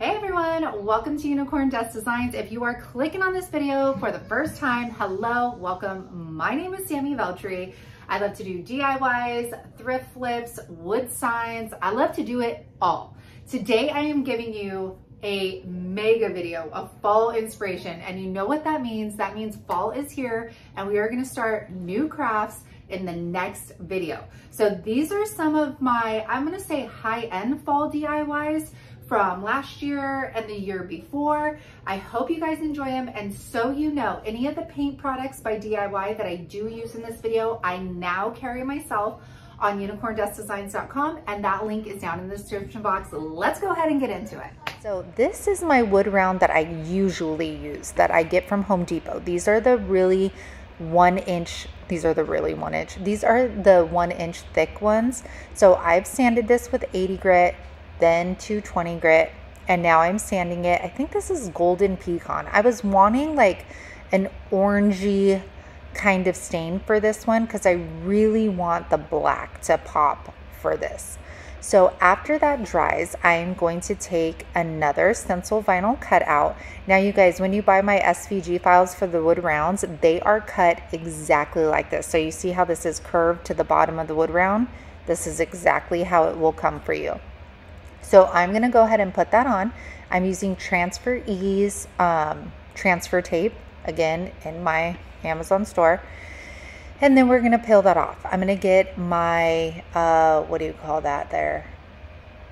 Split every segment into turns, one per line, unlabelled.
Hey everyone, welcome to Unicorn Dust Designs. If you are clicking on this video for the first time, hello, welcome. My name is Sammy Veltri. I love to do DIYs, thrift flips, wood signs. I love to do it all. Today I am giving you a mega video of fall inspiration. And you know what that means? That means fall is here and we are gonna start new crafts in the next video. So these are some of my, I'm gonna say high-end fall DIYs from last year and the year before. I hope you guys enjoy them. And so you know, any of the paint products by DIY that I do use in this video, I now carry myself on unicorndustdesigns.com and that link is down in the description box. Let's go ahead and get into it. So this is my wood round that I usually use that I get from Home Depot. These are the really one inch these are the really one inch these are the one inch thick ones so i've sanded this with 80 grit then 220 grit, and now I'm sanding it. I think this is golden pecan. I was wanting like an orangey kind of stain for this one because I really want the black to pop for this. So after that dries, I am going to take another stencil vinyl cutout. Now you guys, when you buy my SVG files for the wood rounds, they are cut exactly like this. So you see how this is curved to the bottom of the wood round? This is exactly how it will come for you. So I'm to go ahead and put that on. I'm using Transfer Ease um, transfer tape, again, in my Amazon store. And then we're to peel that off. I'm to get my, uh, what do you call that there?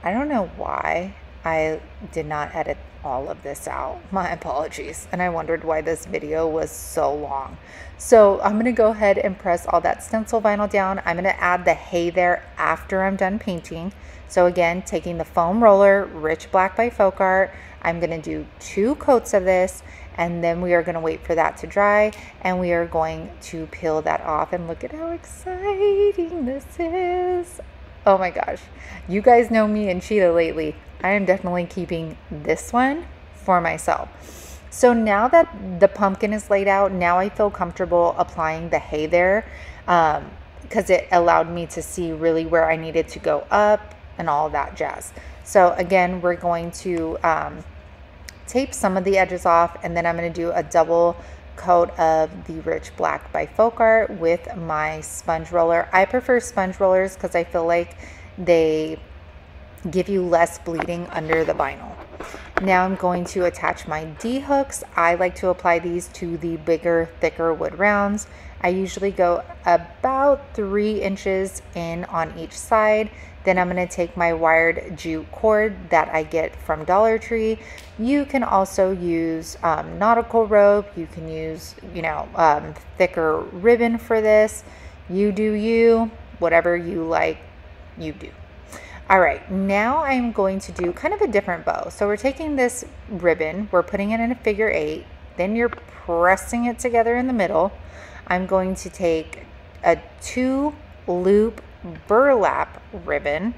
I don't know why I did not edit all of this out. My apologies. And I wondered why this video was so long. So I'm to go ahead and press all that stencil vinyl down. I'm to add the hay there after I'm done painting. So again, taking the foam roller, Rich Black by Folk Art, I'm to do two coats of this and then we are to wait for that to dry and we are going to peel that off and look at how exciting this is. Oh my gosh. You guys know me and Cheetah lately. I am definitely keeping this one for myself. So now that the pumpkin is laid out, now I feel comfortable applying the hay there because um, it allowed me to see really where I needed to go up and all that jazz. So again, we're going to um, tape some of the edges off and then I'm going to do a double coat of the Rich Black by Folk Art with my sponge roller. I prefer sponge rollers because I feel like they give you less bleeding under the vinyl. Now I'm going to attach my D hooks. I like to apply these to the bigger, thicker wood rounds. I usually go about three inches in on each side. Then I'm going to take my wired jute cord that I get from Dollar Tree. You can also use um, nautical rope. You can use, you know, um, thicker ribbon for this. You do you, whatever you like, you do. All right, now I'm going to do kind of a different bow. So we're taking this ribbon, we're putting it in a figure eight, then you're pressing it together in the middle. I'm going to take a two loop burlap ribbon,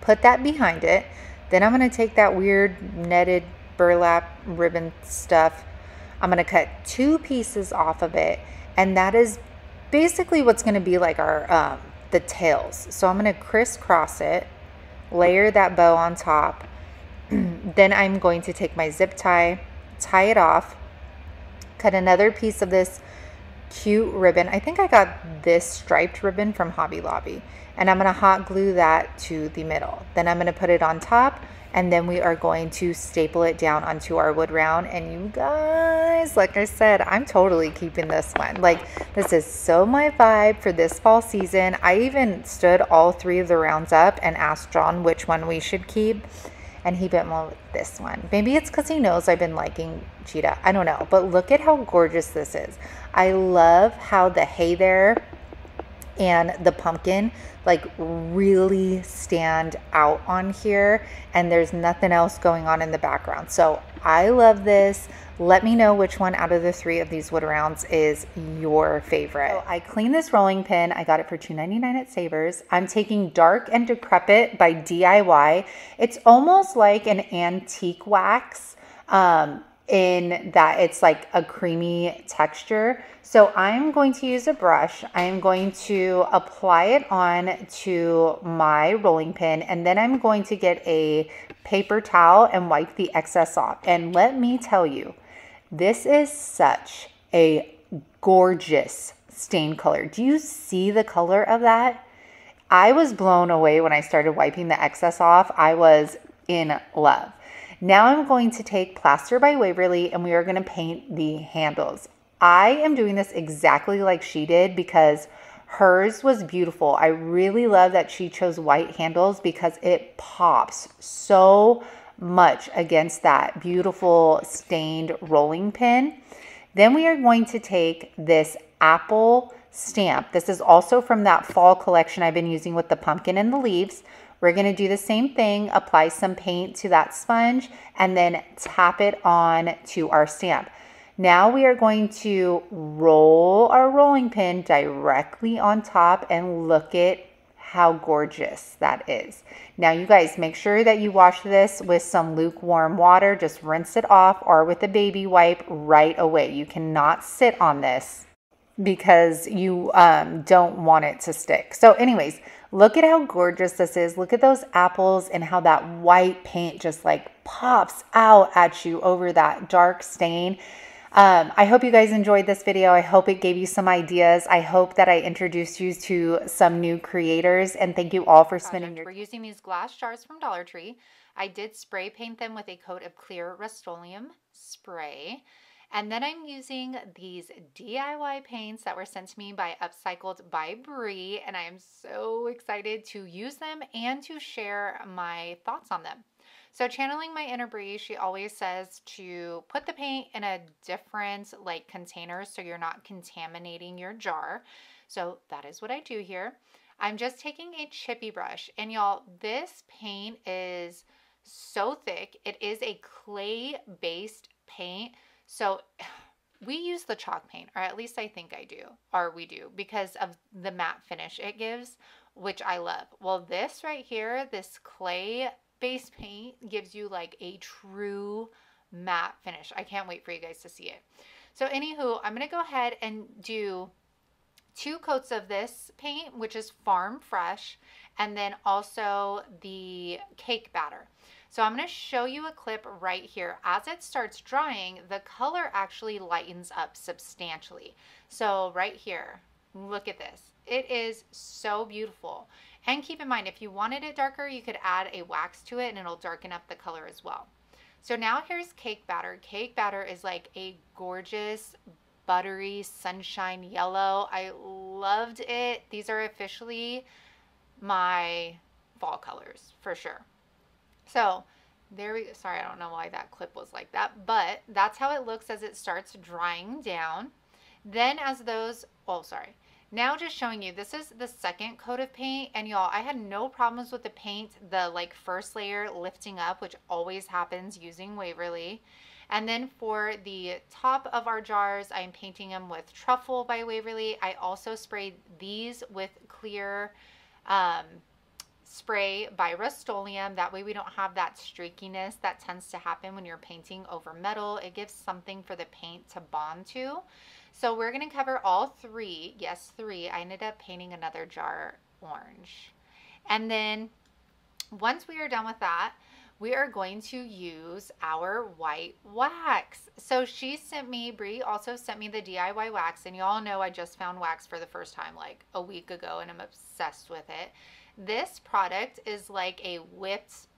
put that behind it. Then I'm going to take that weird netted burlap ribbon stuff. I'm going to cut two pieces off of it. And that is basically what's going to be like our, um, the tails. So I'm going to crisscross it layer that bow on top. then I'm going to take my zip tie, tie it off, cut another piece of this cute ribbon. I think I got this striped ribbon from Hobby Lobby. And I'm going to hot glue that to the middle. Then I'm going to put it on top and then we are going to staple it down onto our wood round and you guys like i said i'm totally keeping this one like this is so my vibe for this fall season i even stood all three of the rounds up and asked john which one we should keep and he bit more with this one maybe it's because he knows i've been liking cheetah i don't know but look at how gorgeous this is i love how the hay there and the pumpkin like really stand out on here and there's nothing else going on in the background. So I love this. Let me know which one out of the three of these wood rounds is your favorite. So I cleaned this rolling pin. I got it for $2.99 at Savers. I'm taking Dark and Decrepit by DIY. It's almost like an antique wax. Um, in that it's like a creamy texture. So I'm going to use a brush. I'm going to apply it on to my rolling pin and then I'm going to get a paper towel and wipe the excess off. And let me tell you, this is such a gorgeous stain color. Do you see the color of that? I was blown away when I started wiping the excess off. I was in love. Now I'm going to take Plaster by Waverly and we are going to paint the handles. I am doing this exactly like she did because hers was beautiful. I really love that she chose white handles because it pops so much against that beautiful stained rolling pin. Then we are going to take this apple stamp. This is also from that fall collection I've been using with the pumpkin and the leaves. We're going to do the same thing, apply some paint to that sponge, and then tap it on to our stamp. Now we are going to roll our rolling pin directly on top and look at how gorgeous that is. Now you guys make sure that you wash this with some lukewarm water. Just rinse it off or with a baby wipe right away. You cannot sit on this because you um, don't want it to stick. So anyways, look at how gorgeous this is. Look at those apples and how that white paint just like pops out at you over that dark stain. Um, I hope you guys enjoyed this video. I hope it gave you some ideas. I hope that I introduced you to some new creators and thank you all for spending your We're using these glass jars from Dollar Tree. I did spray paint them with a coat of clear Rust-Oleum spray. And then I'm using these DIY paints that were sent to me by Upcycled by Bri, and I am so excited to use them and to share my thoughts on them. So channeling my inner Bri, she always says to put the paint in a different like container so you're not contaminating your jar. So that is what I do here. I'm just taking a chippy brush and y'all, this paint is so thick. It is a clay based paint. So we use the chalk paint, or at least I think I do, or we do, because of the matte finish it gives, which I love. Well, this right here, this clay base paint gives you like a true matte finish. I can't wait for you guys to see it. So anywho, I'm going to go ahead and do two coats of this paint, which is Farm Fresh, and then also the cake batter. So I'm going to show you a clip right here. As it starts drying, the color actually lightens up substantially. So right here, look at this. It is so beautiful. And keep in mind, if you wanted it darker, you could add a wax to it and it'll darken up the color as well. So now here's cake batter. Cake batter is like a gorgeous buttery sunshine yellow. I loved it. These are officially my fall colors for sure. So there we sorry, I don't know why that clip was like that, but that's how it looks as it starts drying down. Then as those, oh sorry, now just showing you, this is the second coat of paint and y'all, I had no problems with the paint, the like first layer lifting up, which always happens using Waverly. And then for the top of our jars, I'm painting them with Truffle by Waverly. I also sprayed these with clear um, spray by Rust-Oleum. That way we don't have that streakiness that tends to happen when you're painting over metal. It gives something for the paint to bond to. So we're going to cover all three. Yes, three. I ended up painting another jar orange. And then once we are done with that, we are going to use our white wax. So she sent me, Bri also sent me the DIY wax and y'all know I just found wax for the first time like a week ago and I'm obsessed with it. This product is like a whipped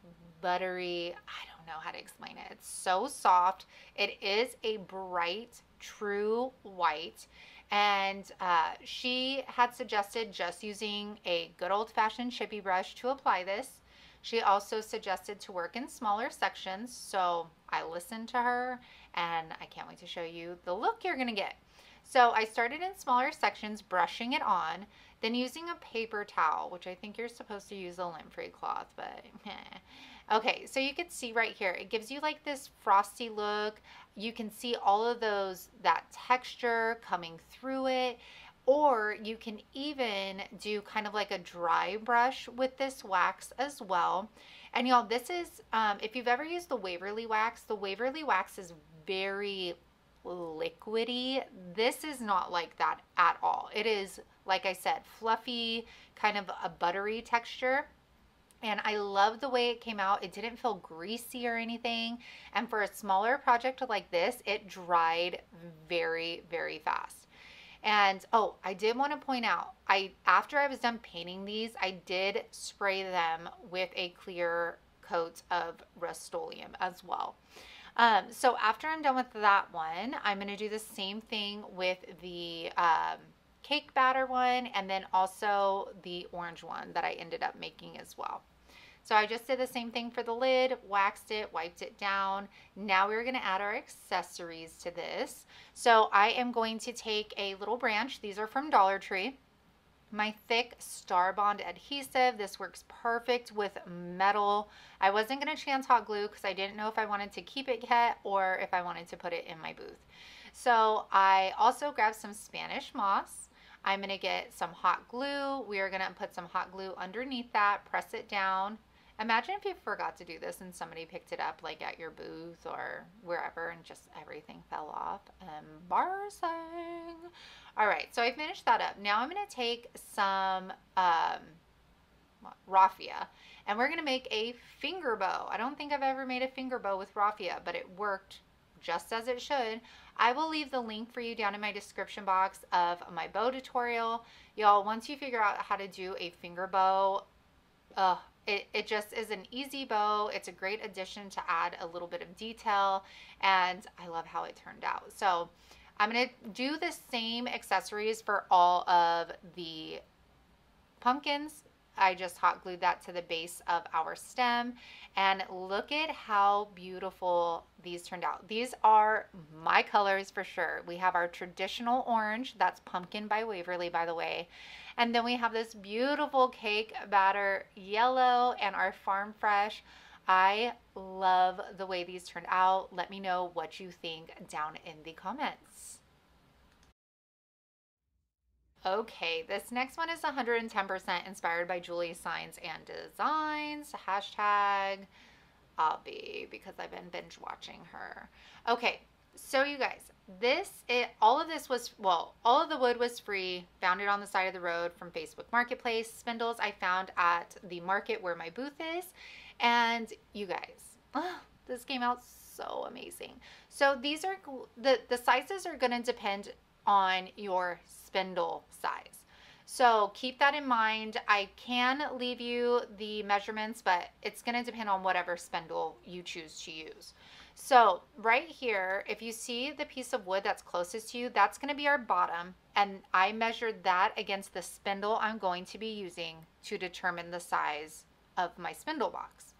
buttery, I don't know how to explain it. It's so soft. It is a bright true white. And uh, she had suggested just using a good old fashioned chippy brush to apply this. She also suggested to work in smaller sections. So I listened to her and I can't wait to show you the look you're going to get. So I started in smaller sections, brushing it on, then using a paper towel, which I think you're supposed to use a lint-free cloth, but Okay, so you can see right here, it gives you like this frosty look. You can see all of those, that texture coming through it. Or you can even do kind of like a dry brush with this wax as well. And y'all, this is, um, if you've ever used the Waverly wax, the Waverly wax is very liquidy. This is not like that at all. It is, like I said, fluffy, kind of a buttery texture. and I love the way it came out. It didn't feel greasy or anything. And for a smaller project like this, it dried very, very fast. And oh, I did want to point out, I after I was done painting these, I did spray them with a clear coat of Rust-Oleum as well. Um, so after I'm done with that one, I'm going to do the same thing with the um, cake batter one and then also the orange one that I ended up making as well. So I just did the same thing for the lid, waxed it, wiped it down. Now we're gonna add our accessories to this. So I am going to take a little branch. These are from Dollar Tree. My thick Star Bond adhesive. This works perfect with metal. I wasn't gonna chance hot glue because I didn't know if I wanted to keep it yet or if I wanted to put it in my booth. So I also grabbed some Spanish moss. I'm gonna get some hot glue. We are gonna put some hot glue underneath that, press it down, Imagine if you forgot to do this and somebody picked it up like at your booth or wherever and just everything fell off. Embarrassing. All right, so I finished that up. Now I'm going to take some um, raffia and we're going to make a finger bow. I don't think I've ever made a finger bow with raffia, but it worked just as it should. I will leave the link for you down in my description box of my bow tutorial. Y'all, once you figure out how to do a finger bow, uh, it, it just is an easy bow. It's a great addition to add a little bit of detail and I love how it turned out. So I'm going to do the same accessories for all of the pumpkins. I just hot glued that to the base of our stem and look at how beautiful these turned out. These are my colors for sure. We have our traditional orange, that's pumpkin by Waverly by the way, and then we have this beautiful cake batter yellow and our farm fresh. I love the way these turned out. Let me know what you think down in the comments. Okay, this next one is 110% inspired by Julie Signs and Designs. Hashtag Abby because I've been binge watching her. Okay, so you guys, this it all of this was well all of the wood was free found it on the side of the road from facebook marketplace. Spindles i found at the market where my booth is. And you guys oh, this came out so amazing. So these are the the sizes are going to depend on your spindle size. So keep that in mind. I can leave you the measurements but it's going to depend on whatever spindle you choose to use so right here, if you see the piece of wood that's closest to you, that's going to be our bottom. And I measured that against the spindle I'm going to be using to determine the size of my spindle box.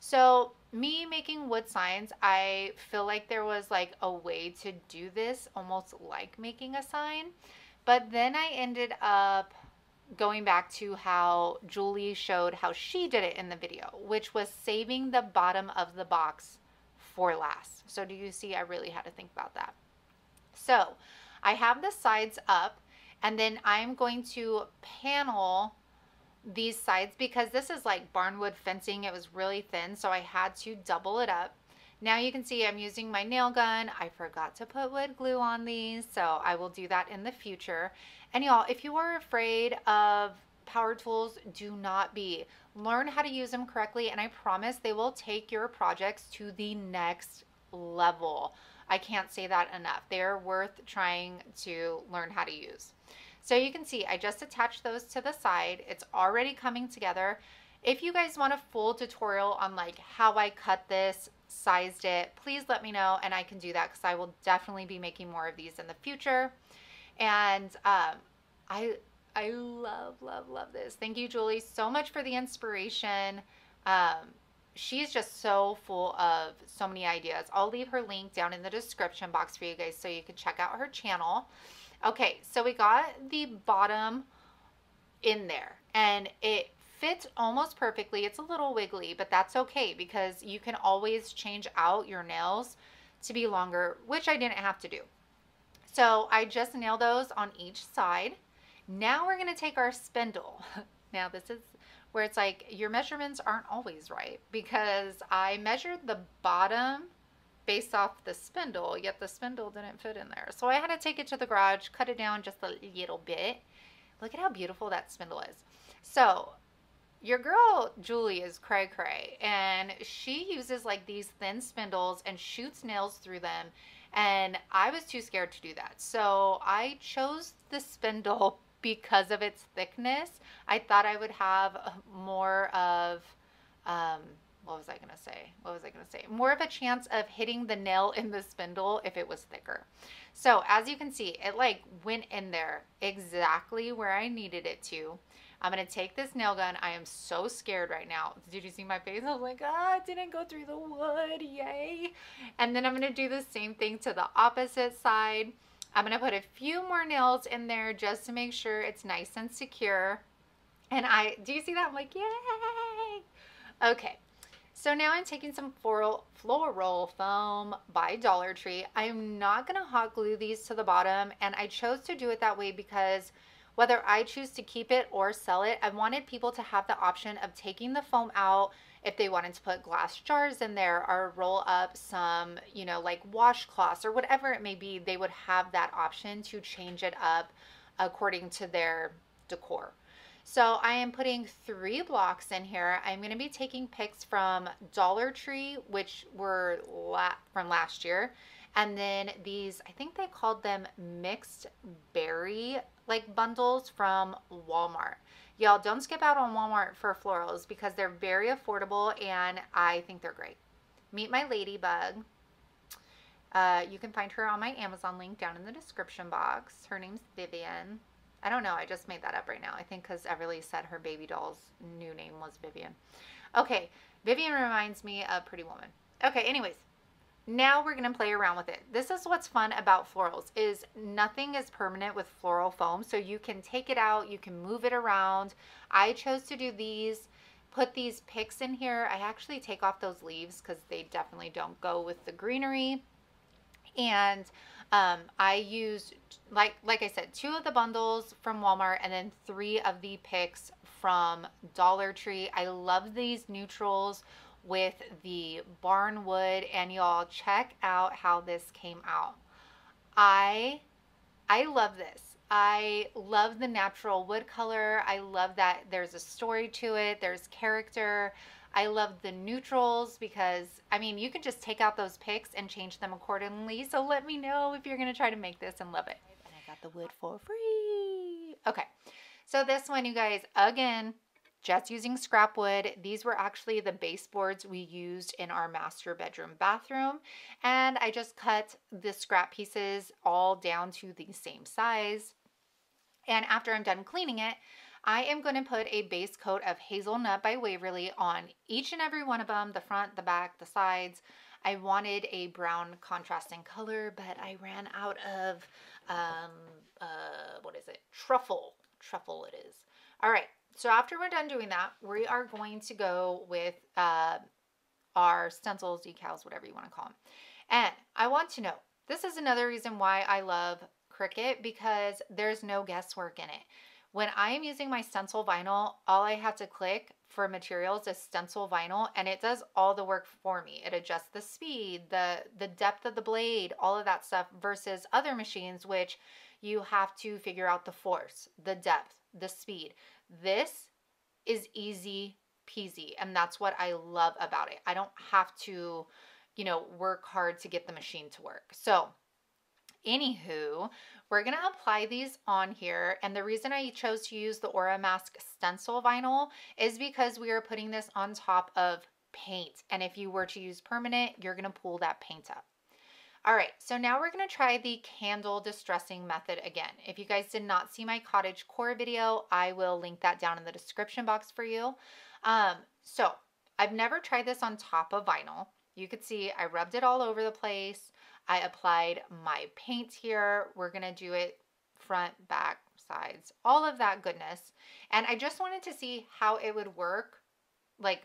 So me making wood signs, I feel like there was like a way to do this almost like making a sign. But then I ended up going back to how Julie showed how she did it in the video, which was saving the bottom of the box for last. So do you see I really had to think about that. So I have the sides up and then I'm going to panel these sides because this is like barnwood fencing. It was really thin, so I had to double it up. Now you can see I'm using my nail gun. I forgot to put wood glue on these, so I will do that in the future. And y'all, if you are afraid of power tools, do not be. Learn how to use them correctly and I promise they will take your projects to the next level. I can't say that enough. They're worth trying to learn how to use. So you can see I just attached those to the side. It's already coming together. If you guys want a full tutorial on like how I cut this, sized it, please let me know and I can do that because I will definitely be making more of these in the future. And um, I I love, love, love this. Thank you, Julie, so much for the inspiration. Um, she's just so full of so many ideas. I'll leave her link down in the description box for you guys so you can check out her channel. Okay, so we got the bottom in there and it fits almost perfectly. It's a little wiggly, but that's okay because you can always change out your nails to be longer, which I didn't have to do. So I just nailed those on each side. Now we're going to take our spindle. now this is where it's like your measurements aren't always right because I measured the bottom based off the spindle, yet the spindle didn't fit in there. So I had to take it to the garage, cut it down just a little bit. Look at how beautiful that spindle is. So your girl Julie is cray cray and she uses like these thin spindles and shoots nails through them. And I was too scared to do that. So I chose the spindle because of its thickness. I thought I would have more of, um, what was I going to say? What was I going to say? More of a chance of hitting the nail in the spindle if it was thicker. So as you can see, it like went in there exactly where I needed it to. I'm going to take this nail gun. I am so scared right now. Did you see my face? I was like, ah, it didn't go through the wood. Yay. And then I'm going to do the same thing to the opposite side. I'm to put a few more nails in there just to make sure it's nice and secure. And I, do you see that? I'm like, yay. Okay. So now I'm taking some floral, floral foam by Dollar Tree. I'm not to hot glue these to the bottom and I chose to do it that way because whether I choose to keep it or sell it, I wanted people to have the option of taking the foam out if they wanted to put glass jars in there or roll up some, you know, like washcloths or whatever it may be, they would have that option to change it up according to their decor. So I am putting three blocks in here. I'm going to be taking picks from Dollar Tree, which were la from last year. And then these, I think they called them mixed berry like bundles from Walmart. Y'all don't skip out on Walmart for florals because they're very affordable and I think they're great. Meet my ladybug. Uh, you can find her on my Amazon link down in the description box. Her name's Vivian. I don't know. I just made that up right now. I think because Everly said her baby doll's new name was Vivian. Okay. Vivian reminds me of Pretty Woman. Okay. Anyways, now we're going to play around with it. This is what's fun about florals is nothing is permanent with floral foam. So you can take it out, you can move it around. I chose to do these, put these picks in here. I actually take off those leaves because they definitely don't go with the greenery. And um, I used, like, like I said, two of the bundles from Walmart and then three of the picks from Dollar Tree. I love these neutrals with the barnwood and y'all check out how this came out. I I love this. I love the natural wood color. I love that there's a story to it. There's character. I love the neutrals because, I mean, you can just take out those picks and change them accordingly. So let me know if you're going to try to make this and love it. And I got the wood for free. Okay. So this one, you guys, again, just using scrap wood. These were actually the baseboards we used in our master bedroom bathroom. And I just cut the scrap pieces all down to the same size. And after I'm done cleaning it, I am going to put a base coat of Hazelnut by Waverly on each and every one of them, the front, the back, the sides. I wanted a brown contrasting color, but I ran out of, um, uh, what is it? Truffle. Truffle it is. All right, so after we're done doing that, we are going to go with uh, our stencils, decals, whatever you want to call them. And I want to know, this is another reason why I love Cricut because there's no guesswork in it. When I am using my stencil vinyl, all I have to click for materials is stencil vinyl and it does all the work for me. It adjusts the speed, the, the depth of the blade, all of that stuff versus other machines which you have to figure out the force, the depth, the speed. This is easy peasy. And that's what I love about it. I don't have to, you know, work hard to get the machine to work. So, anywho, we're going to apply these on here. And the reason I chose to use the Oramask stencil vinyl is because we are putting this on top of paint. And if you were to use permanent, you're going to pull that paint up. All right, so now we're gonna try the candle distressing method again. If you guys did not see my cottage core video, I will link that down in the description box for you. Um, so I've never tried this on top of vinyl. You could see I rubbed it all over the place. I applied my paint here. We're gonna do it front, back, sides, all of that goodness. And I just wanted to see how it would work like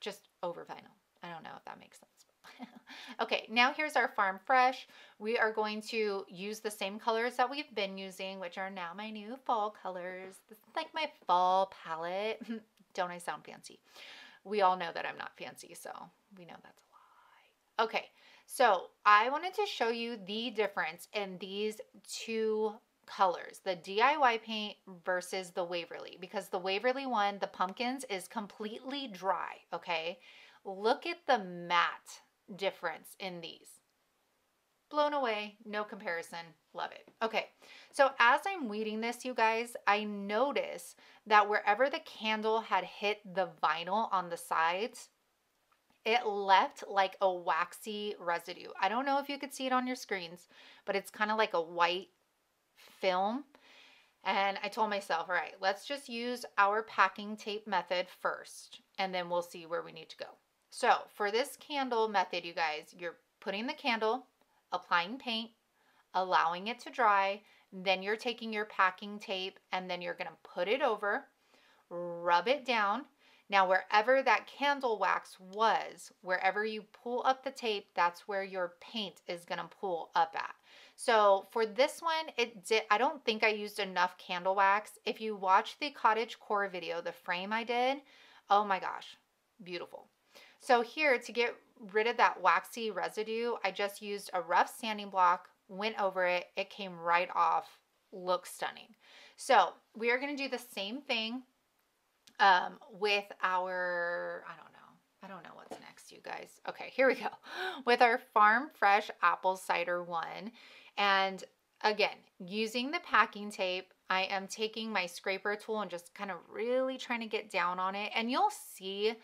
just over vinyl. I don't know if that makes sense. okay, now here's our Farm Fresh. We are going to use the same colors that we've been using, which are now my new fall colors. This is like my fall palette. Don't I sound fancy? We all know that I'm not fancy, so we know that's a lie. Okay, so I wanted to show you the difference in these two colors, the DIY paint versus the Waverly, because the Waverly one, the pumpkins, is completely dry, okay? Look at the matte difference in these. Blown away, no comparison, love it. Okay, so as I'm weeding this, you guys, I notice that wherever the candle had hit the vinyl on the sides, it left like a waxy residue. I don't know if you could see it on your screens, but it's kind of like a white film. And I told myself, all right, let's just use our packing tape method first, and then we'll see where we need to go. So for this candle method, you guys, you're putting the candle, applying paint, allowing it to dry, then you're taking your packing tape and then you're gonna put it over, rub it down, now, wherever that candle wax was, wherever you pull up the tape, that's where your paint is going to pull up at. So for this one, it did, I don't think I used enough candle wax. If you watch the cottage core video, the frame I did, oh my gosh, beautiful. So here to get rid of that waxy residue, I just used a rough sanding block, went over it, it came right off, looks stunning. So we are gonna do the same thing um, with our, I don't know, I don't know what's next, you guys. Okay, here we go. With our Farm Fresh Apple Cider one. And again, using the packing tape, I am taking my scraper tool and just kind of really trying to get down on it. And you'll see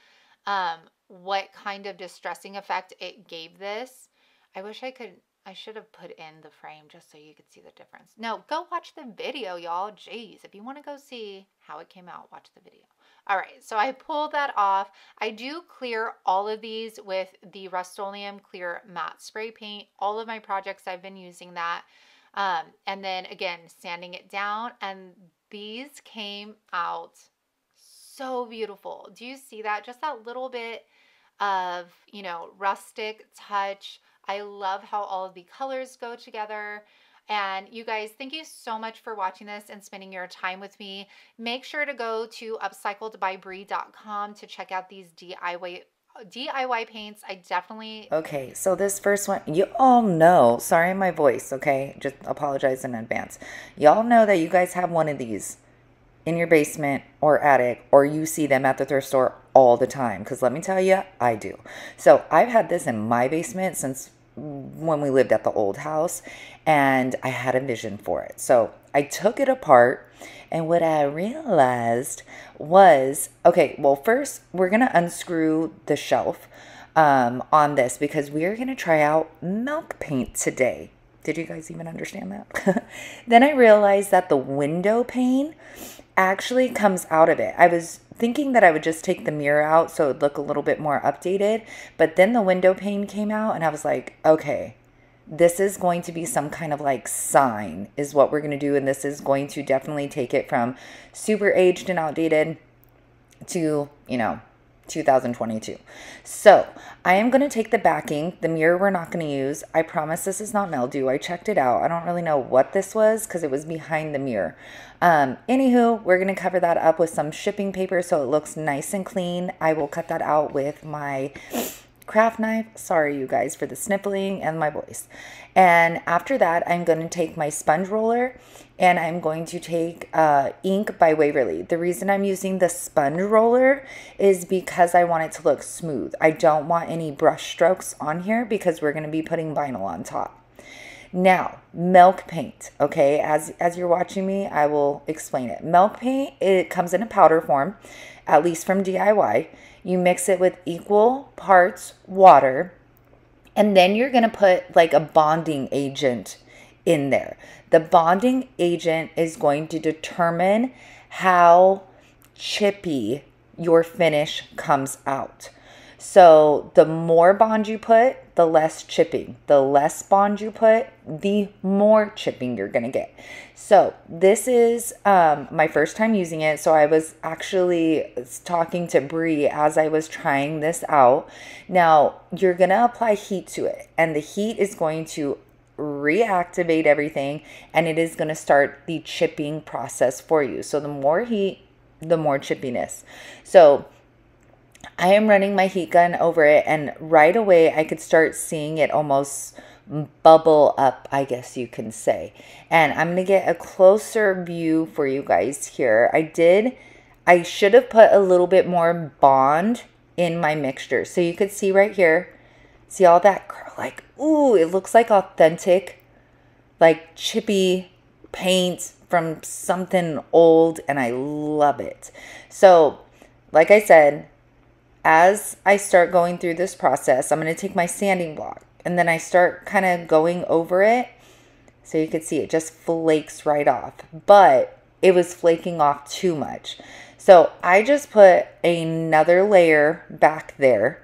um, what kind of distressing effect it gave this. I wish I could I should have put in the frame just so you could see the difference. No, go watch the video, y'all. Jeez, if you want to go see how it came out, watch the video. All right, so I pulled that off. I do clear all of these with the Rust-Oleum Clear Matte Spray Paint. All of my projects, I've been using that. Um, and then again, sanding it down. And these came out so beautiful. Do you see that? Just that little bit of, you know, rustic touch. I love how all of the colors go together. And you guys, thank you so much for watching this and spending your time with me. Make sure to go to upcycledbybri.com to check out these DIY uh, DIY paints. I definitely
Okay, so this first one, you all know, sorry my voice, okay? Just apologize in advance. Y'all know that you guys have one of these in your basement or attic or you see them at the thrift store all the time because let me tell you, I do. So, I've had this in my basement since when we lived at the old house and I had a vision for it. So I took it apart and what I realized was okay, well, first we're going to unscrew the shelf um, on this because we are going to try out milk paint today. Did you guys even understand that? then I realized that the window pane actually comes out of it. I was thinking that I would just take the mirror out so it would look a little bit more updated. But then the window pane came out and I was like, okay, this is going to be some kind of like sign, is what we're going to do. And this is going to definitely take it from super aged and outdated to, you know, 2022. So I am going to take the backing, the mirror we're not going to use. I promise this is not mildew. I checked it out. I don't really know what this was because it was behind the mirror. Um, anywho, we're going to cover that up with some shipping paper so it looks nice and clean. I will cut that out with my craft knife. Sorry, you guys, for the sniffling and my voice. And after that, I'm going to take my sponge roller and I'm going to take uh, ink by Waverly. The reason I'm using the sponge roller is because I want it to look smooth. I don't want any brush strokes on here because we're going to be putting vinyl on top. Now, milk paint, okay? As as you're watching me, I will explain it. Milk paint, it comes in a powder form, at least from DIY. You mix it with equal parts water, and then you're going to put like a bonding agent in there. The bonding agent is going to determine how chippy your finish comes out. So the more bond you put, the less chipping. The less bond you put, the more chipping you're going to get. So this is um, my first time using it. So I was actually talking to Bri as I was trying this out. Now you're going to apply heat to it and the heat is going to reactivate everything and it is going to start the chipping process for you. So the more heat, the more chippiness. So I am running my heat gun over it and right away I could start seeing it almost bubble up, I guess you can say. And I'm going to get a closer view for you guys here. I did, I should have put a little bit more bond in my mixture. So you could see right here, see all that, curl, like, ooh, it looks like authentic, like chippy paint from something old and I love it. So, like I said, as I start going through this process, I'm going to take my sanding block and then I start kind of going over it. So you can see it just flakes right off, but it was flaking off too much. So I just put another layer back there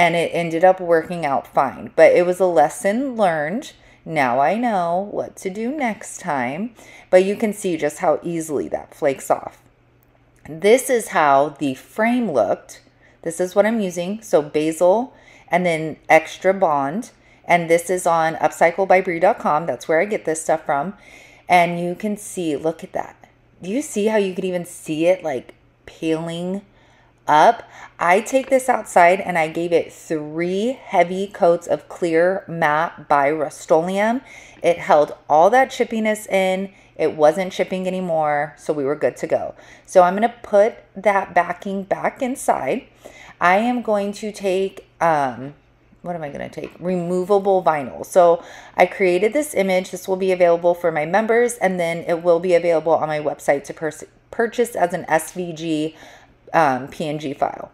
and it ended up working out fine. But it was a lesson learned. Now I know what to do next time. But you can see just how easily that flakes off. This is how the frame looked. This is what I'm using. So basil and then extra bond. And this is on upcyclebybri.com. That's where I get this stuff from. And you can see, look at that. Do you see how you could even see it like peeling up? I take this outside and I gave it three heavy coats of clear matte by Rust-Oleum. It held all that chippiness in. It wasn't chipping anymore, so we were good to go. So I'm going to put that backing back inside. I am going to take, um, what am I going to take? Removable vinyl. So I created this image. This will be available for my members, and then it will be available on my website to pur purchase as an SVG um, PNG file.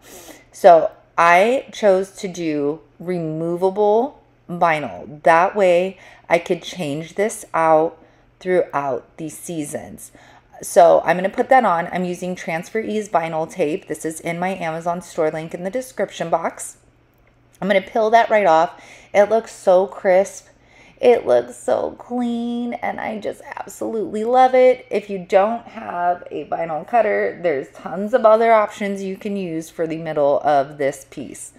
So I chose to do removable vinyl. That way I could change this out throughout the seasons. So I'm going to put that on. I'm using Transfer Ease vinyl tape. This is in my Amazon store link in the description box. I'm going to peel that right off. It looks so crisp. It looks so clean and I just absolutely love it. If you don't have a vinyl cutter, there's tons of other options you can use for the middle of this piece.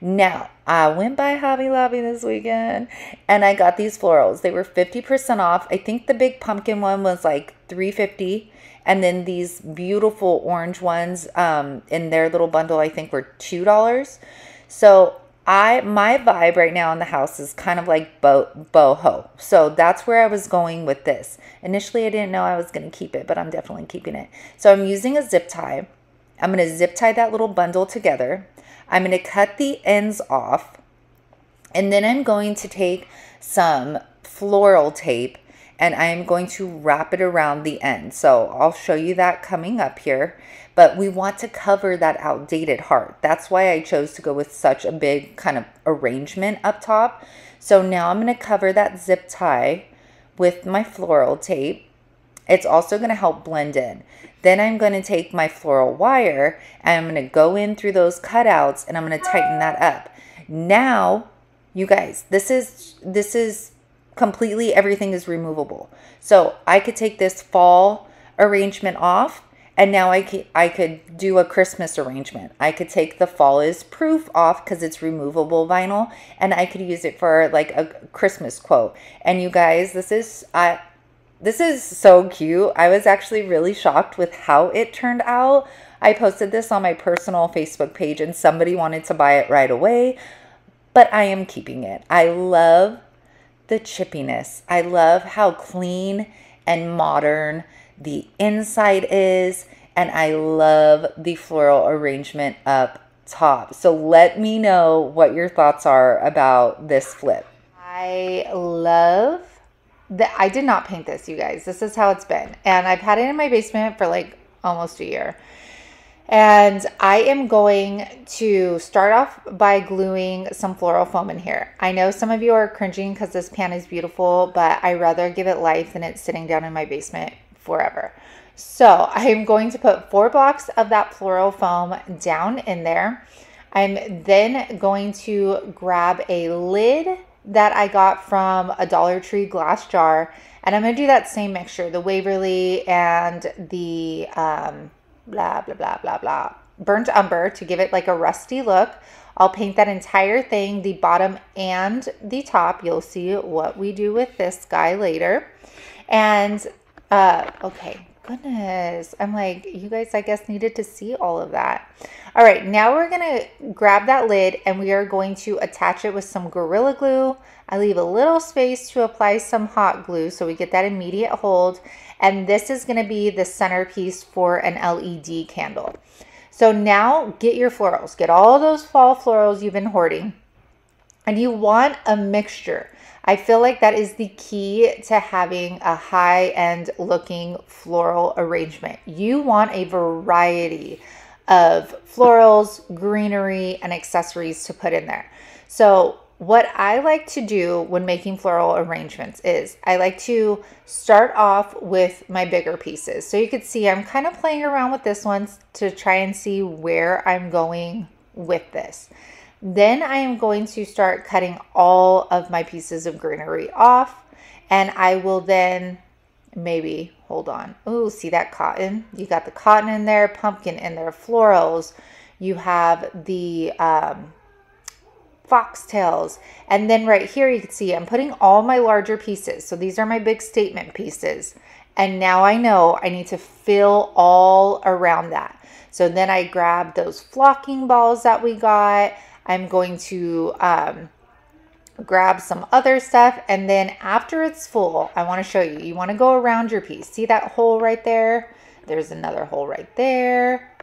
Now, I went by Hobby Lobby this weekend and I got these florals. They were 50% off. I think the big pumpkin one was like 350 and then these beautiful orange ones um, in their little bundle I think were $2. So I my vibe right now in the house is kind of like bo- boho. So that's where I was going with this. Initially I didn't know I was going to keep it, but I'm definitely keeping it. So I'm using a zip tie. I'm going to zip tie that little bundle together. I'm going to cut the ends off. And then I'm going to take some floral tape and I am going to wrap it around the end. So I'll show you that coming up here but we want to cover that outdated heart. That's why I chose to go with such a big kind of arrangement up top. So now I'm going to cover that zip tie with my floral tape. It's also going to help blend in. Then I'm going to take my floral wire and I'm going to go in through those cutouts and I'm going to tighten that up. Now, you guys, this is this is completely everything is removable. So I could take this fall arrangement off and now I could, I could do a Christmas arrangement. I could take the fall is proof off because it's removable vinyl and I could use it for like a Christmas quote. And you guys, this is, I, this is so cute. I was actually really shocked with how it turned out. I posted this on my personal Facebook page and somebody wanted to buy it right away, but I am keeping it. I love the chippiness. I love how clean and modern the inside is, and I love the floral arrangement up top. So let me know what your thoughts are about this flip.
I love that. I did not paint this, you guys. This is how it's been. And I've had it in my basement for like almost a year. And I am going to start off by gluing some floral foam in here. I know some of you are cringing because this pan is beautiful, but I rather give it life than it's sitting down in my basement forever. So I'm going to put four blocks of that floral foam down in there. I'm then going to grab a lid that I got from a Dollar Tree glass jar. And I'm going to do that same mixture, the Waverly and the um, blah, blah, blah, blah, blah, burnt umber to give it like a rusty look. I'll paint that entire thing, the bottom and the top. You'll see what we do with this guy later. And uh, okay, goodness. I'm like, you guys, I guess, needed to see all of that. All right, now we're going to grab that lid and we are going to attach it with some Gorilla Glue. I leave a little space to apply some hot glue so we get that immediate hold. And this is going to be the centerpiece for an LED candle. So now get your florals. Get all those fall florals you've been hoarding. And you want a mixture. I feel like that is the key to having a high end looking floral arrangement. You want a variety of florals, greenery, and accessories to put in there. So, what I like to do when making floral arrangements is I like to start off with my bigger pieces. So you can see I'm kind of playing around with this one to try and see where I'm going with this. Then I am going to start cutting all of my pieces of greenery off and I will then maybe, hold on. Oh, see that cotton? You got the cotton in there, pumpkin in there, florals. You have the um, foxtails. And then right here, you can see I'm putting all my larger pieces. So these are my big statement pieces. And now I know I need to fill all around that. So then I grab those flocking balls that we got. I'm going to um, grab some other stuff. And then after it's full, I want to show you, you want to go around your piece. See that hole right there? There's another hole right there.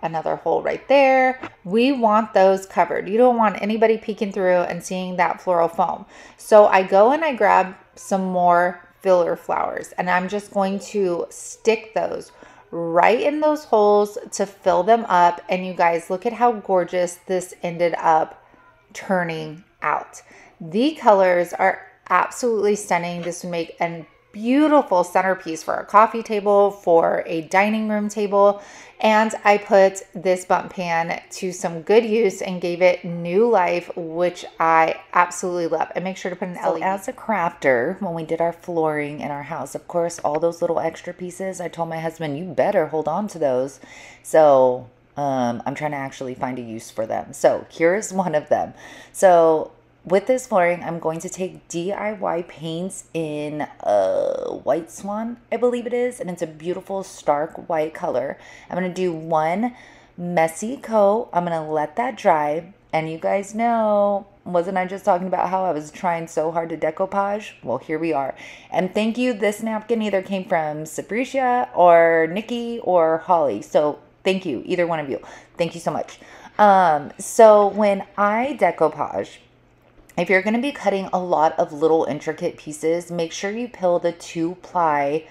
Another hole right there. We want those covered. You don't want anybody peeking through and seeing that floral foam. So I go and I grab some more filler flowers and I'm just going to stick those right in those holes to fill them up. And you guys, look at how gorgeous this ended up turning out. The colors are absolutely stunning. This would make a beautiful centerpiece for a coffee table, for a dining room table. And I put this Bundt pan to some good use and gave it new life, which I absolutely love. And make sure to put an
so
LED.
As a crafter, when we did our flooring in our house, of course, all those little extra pieces, I told my husband, you better hold on to those. So um, I'm trying to actually find a use for them. So here's one of them. So with this flooring, I'm going to take DIY paints in a white swan, I believe it is, and it's a beautiful stark white color. I'm going to do one messy coat. I'm going to let that dry. And you guys know, wasn't I just talking about how I was trying so hard to decoupage? Well, here we are. And thank you. This napkin either came from Sabricia or Nikki or Holly. So thank you, either one of you. Thank you so much. Um, so when I decoupage, if you're going to be cutting a lot of little intricate pieces, make sure you peel the two ply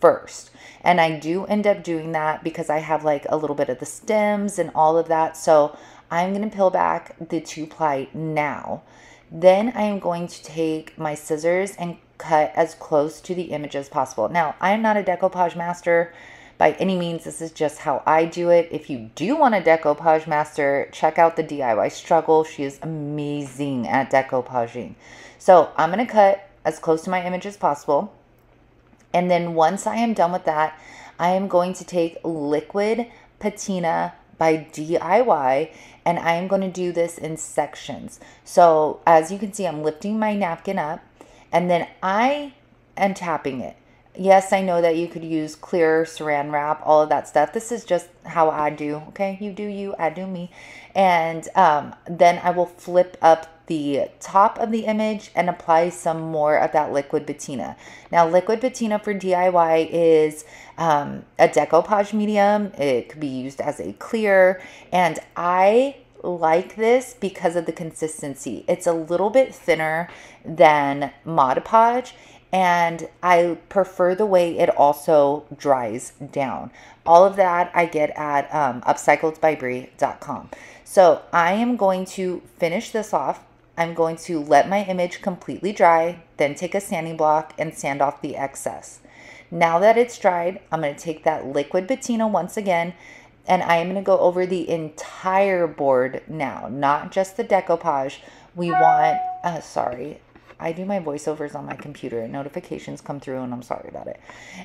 first. And I do end up doing that because I have like a little bit of the stems and all of that. So I'm going to peel back the two ply now. Then I am going to take my scissors and cut as close to the image as possible. Now, I am not a decoupage master by any means. This is just how I do it. If you do want a decoupage master, check out the DIY struggle. She is amazing at decoupaging. So I'm going to cut as close to my image as possible. And then once I am done with that, I am going to take liquid patina by DIY and I am going to do this in sections. So as you can see, I'm lifting my napkin up and then I am tapping it yes, I know that you could use clear saran wrap, all of that stuff. This is just how I do. Okay, you do you, I do me. And um, then I will flip up the top of the image and apply some more of that liquid patina. Now, liquid patina for DIY is um, a decoupage medium. It could be used as a clear, and I like this because of the consistency. It's a little bit thinner than Mod Podge and I prefer the way it also dries down. All of that I get at um, upcycledbybri.com. So I am going to finish this off. I'm going to let my image completely dry, then take a sanding block and sand off the excess. Now that it's dried, I'm going to take that liquid patina once again and I am going to go over the entire board now, not just the decoupage. We want, uh, sorry, I do my voiceovers on my computer and notifications come through and I'm sorry about it.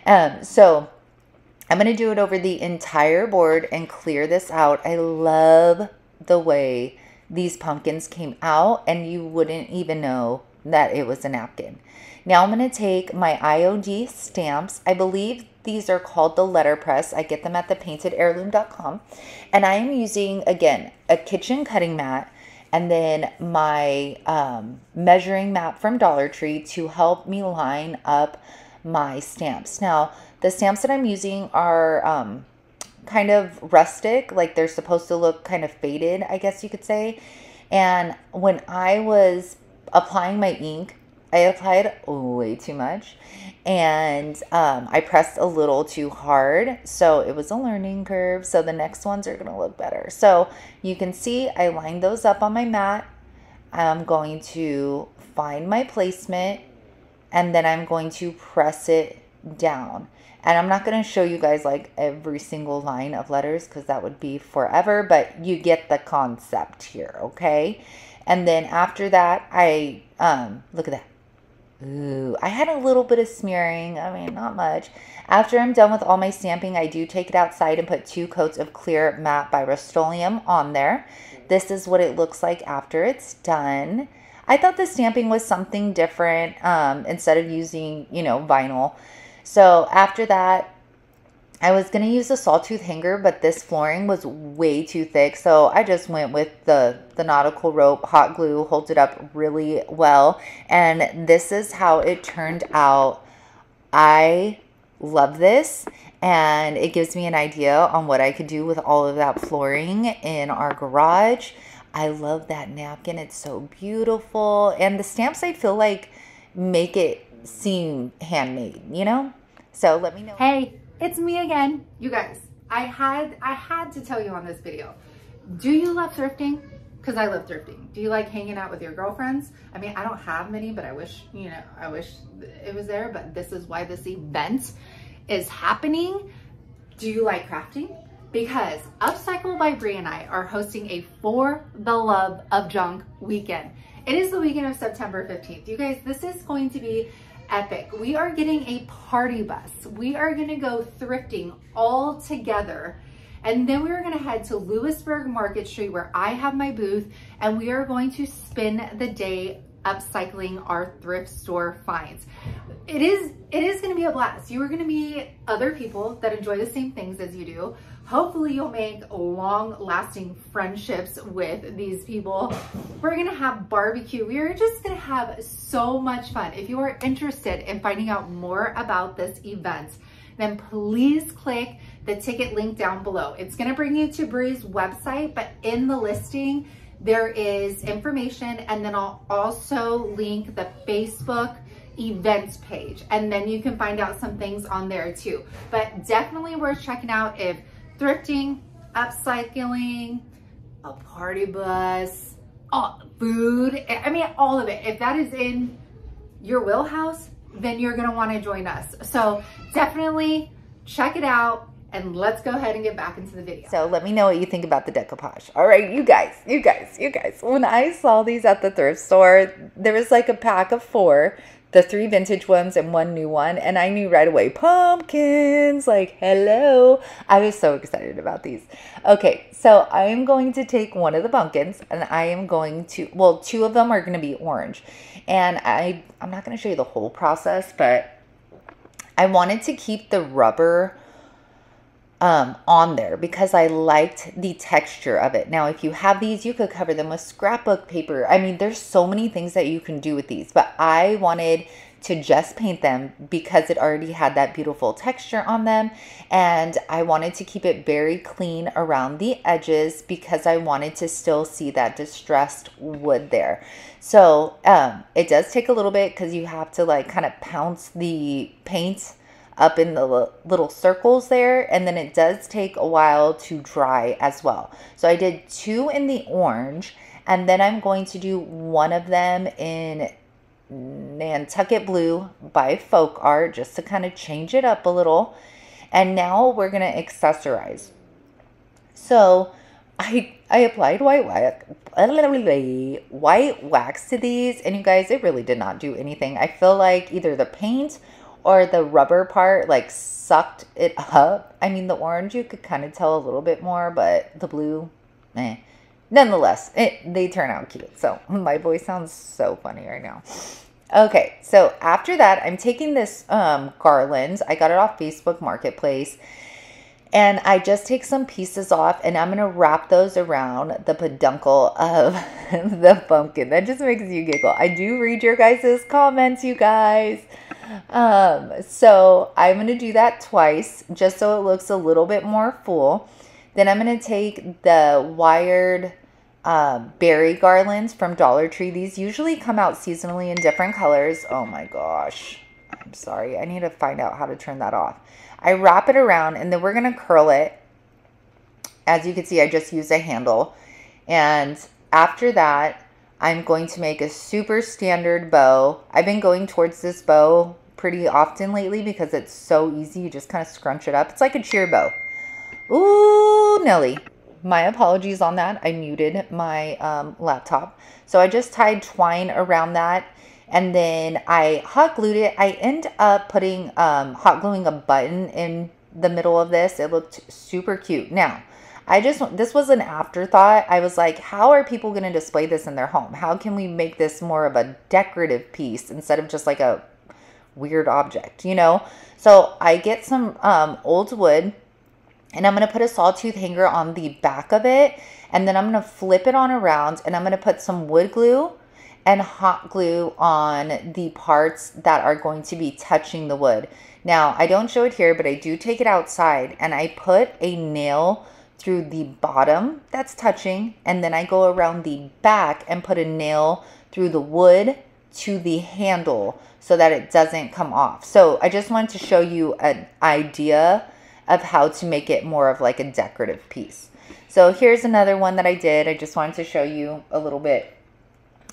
Um, so I'm going to do it over the entire board and clear this out. I love the way these pumpkins came out and you wouldn't even know that it was a napkin. Now I'm going to take my IOD stamps. I believe these are called the letterpress. I get them at thepaintedheirloom.com. And I am using, again, a kitchen cutting mat and then my um, measuring map from Dollar Tree to help me line up my stamps. Now, the stamps that I'm using are um, kind of rustic, like they're supposed to look kind of faded, I guess you could say. And when I was applying my ink, I applied way too much and um, I pressed a little too hard. So it was a learning curve. So the next ones are going to look better. So you can see I lined those up on my mat. I'm going to find my placement and then I'm going to press it down. And I'm not going to show you guys like every single line of letters because that would be forever, but you get the concept here, okay? And then after that, I, um, look at that. Ooh, I had a little bit of smearing. I mean, not much. After I'm done with all my stamping, I do take it outside and put two coats of clear matte by Rust-Oleum on there. This is what it looks like after it's done. I thought the stamping was something different um, instead of using, you know, vinyl. So after that, I was going to use a sawtooth hanger, but this flooring was way too thick. So I just went with the, the nautical rope. Hot glue holds it up really well. And this is how it turned out. I love this. And it gives me an idea on what I could do with all of that flooring in our garage. I love that napkin. It's so beautiful. And the stamps, I feel like, make it seem handmade, you know? So let me know.
Hey, it's me again. You guys, I had I had to tell you on this video. Do you love thrifting? Because I love thrifting. Do you like hanging out with your girlfriends? I mean, I don't have many, but I wish, you know, I wish it was there, but this is why this event is happening. Do you like crafting? Because Upcycle by Bri and I are hosting a For the Love of Junk weekend. It is the weekend of September 15th. You guys, this is going to be epic. We are getting a party bus. We are gonna go thrifting all together. And then we are gonna head to Lewisburg Market Street where I have my booth and we are going to spend the day upcycling our thrift store finds. It is, it is gonna be a blast. You are gonna meet other people that enjoy the same things as you do. Hopefully you'll make long lasting friendships with these people. We're gonna have barbecue. We are just gonna have so much fun. If you are interested in finding out more about this event, then please click the ticket link down below. It's gonna bring you to Bri's website, but in the listing, there is information and then I'll also link the Facebook events page and then you can find out some things on there too. But definitely worth checking out if thrifting, upcycling, a party bus, all, food, I mean, all of it. If that is in your wheelhouse, then you're gonna wanna join us. So definitely check it out and let's go ahead and get back into the video.
So let me know what you think about the decoupage. All right, you guys, you guys, you guys. When I saw these at the thrift store, there was like a pack of four the three vintage ones and one new one. And I knew right away, pumpkins, like, hello. I was so excited about these. Okay, so I am going to take one of the pumpkins and I am going to, well, two of them are going to be orange. And I, I'm not going to show you the whole process, but I wanted to keep the rubber um, on there because I liked the texture of it. Now, if you have these, you could cover them with scrapbook paper. I mean, there's so many things that you can do with these, but I wanted to just paint them because it already had that beautiful texture on them. And I wanted to keep it very clean around the edges because I wanted to still see that distressed wood there. So um, it does take a little bit because you have to like kind of pounce the paint up in the little circles there and then it does take a while to dry as well. So I did two in the orange and then I'm going to do one of them in Nantucket Blue by Folk Art just to kind of change it up a little. And now we're going to accessorize. So I I applied white wax white wax to these and you guys it really did not do anything. I feel like either the paint or the rubber part like sucked it up. I mean, the orange you could kind of tell a little bit more, but the blue, eh, nonetheless, it, they turn out cute. So my voice sounds so funny right now. Okay, so after that, I'm taking this um, garland. I got it off Facebook Marketplace. And I just take some pieces off and I'm going to wrap those around the peduncle of the pumpkin. That just makes you giggle. I do read your guys' comments, you guys. Um, so I'm going to do that twice just so it looks a little bit more full. Then I'm going to take the wired uh, berry garlands from Dollar Tree. These usually come out seasonally in different colors. Oh my gosh. I'm sorry. I need to find out how to turn that off. I wrap it around and then we're going to curl it. As you can see, I just used a handle. And after that, I'm going to make a super standard bow. I've been going towards this bow pretty often lately because it's so easy. You just kind of scrunch it up. It's like a cheer bow. Ooh, Nelly. My apologies on that. I muted my um, laptop. So I just tied twine around that and then I hot glued it. I end up putting um, hot gluing a button in the middle of this. It looked super cute. Now, I just, this was an afterthought. I was like, how are people going to display this in their home? How can we make this more of a decorative piece instead of just like a weird object, you know? So I get some um, old wood and I'm going to put a sawtooth hanger on the back of it. And then I'm going to flip it on around and I'm going to put some wood glue and hot glue on the parts that are going to be touching the wood. Now, I don't show it here, but I do take it outside and I put a nail through the bottom that's touching and then I go around the back and put a nail through the wood to the handle so that it doesn't come off. So I just wanted to show you an idea of how to make it more of like a decorative piece. So here's another one that I did. I just wanted to show you a little bit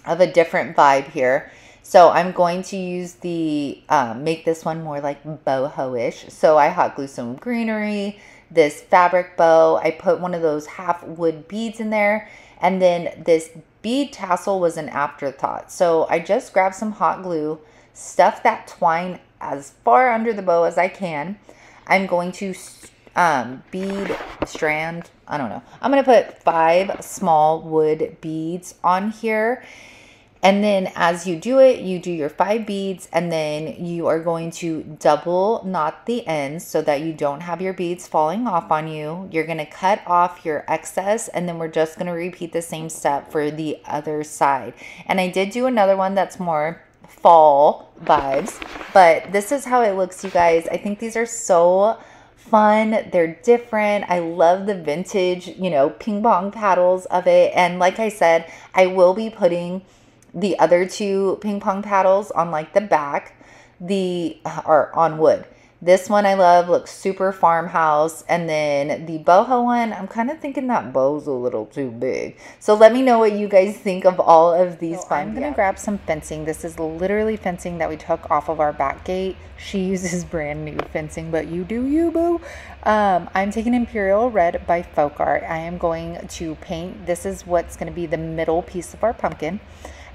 of a different vibe here. So I'm going to use the, um, make this one more like boho-ish. So I hot glue some greenery, this fabric bow. I put one of those half wood beads in there. And then this bead tassel was an afterthought. So I just grabbed some hot glue, stuff that twine as far under the bow as I can. I'm going to um, bead strand, I don't know. I'm going to put five small wood beads on here. And then as you do it, you do your five beads and then you are going to double knot the ends so that you don't have your beads falling off on you. You're going to cut off your excess and then we're just going to repeat the same step for the other side. And I did do another one that's more fall vibes, but this is how it looks, you guys. I think these are so fun. They're different. I love the vintage, you know, ping pong paddles of it. And like I said, I will be putting the other two ping pong paddles on like the back, the are on wood. This one I love, looks super farmhouse. And then the boho one, I'm kind of thinking that bow's a little too big. So let me know what you guys think of all of these so. I'm going to grab some fencing. This is literally fencing that we took off of our back gate. She uses brand new fencing, but you do you, boo. Um, I'm taking Imperial Red by Folk Art. I am going to paint. This is what's going to be the middle piece of our pumpkin.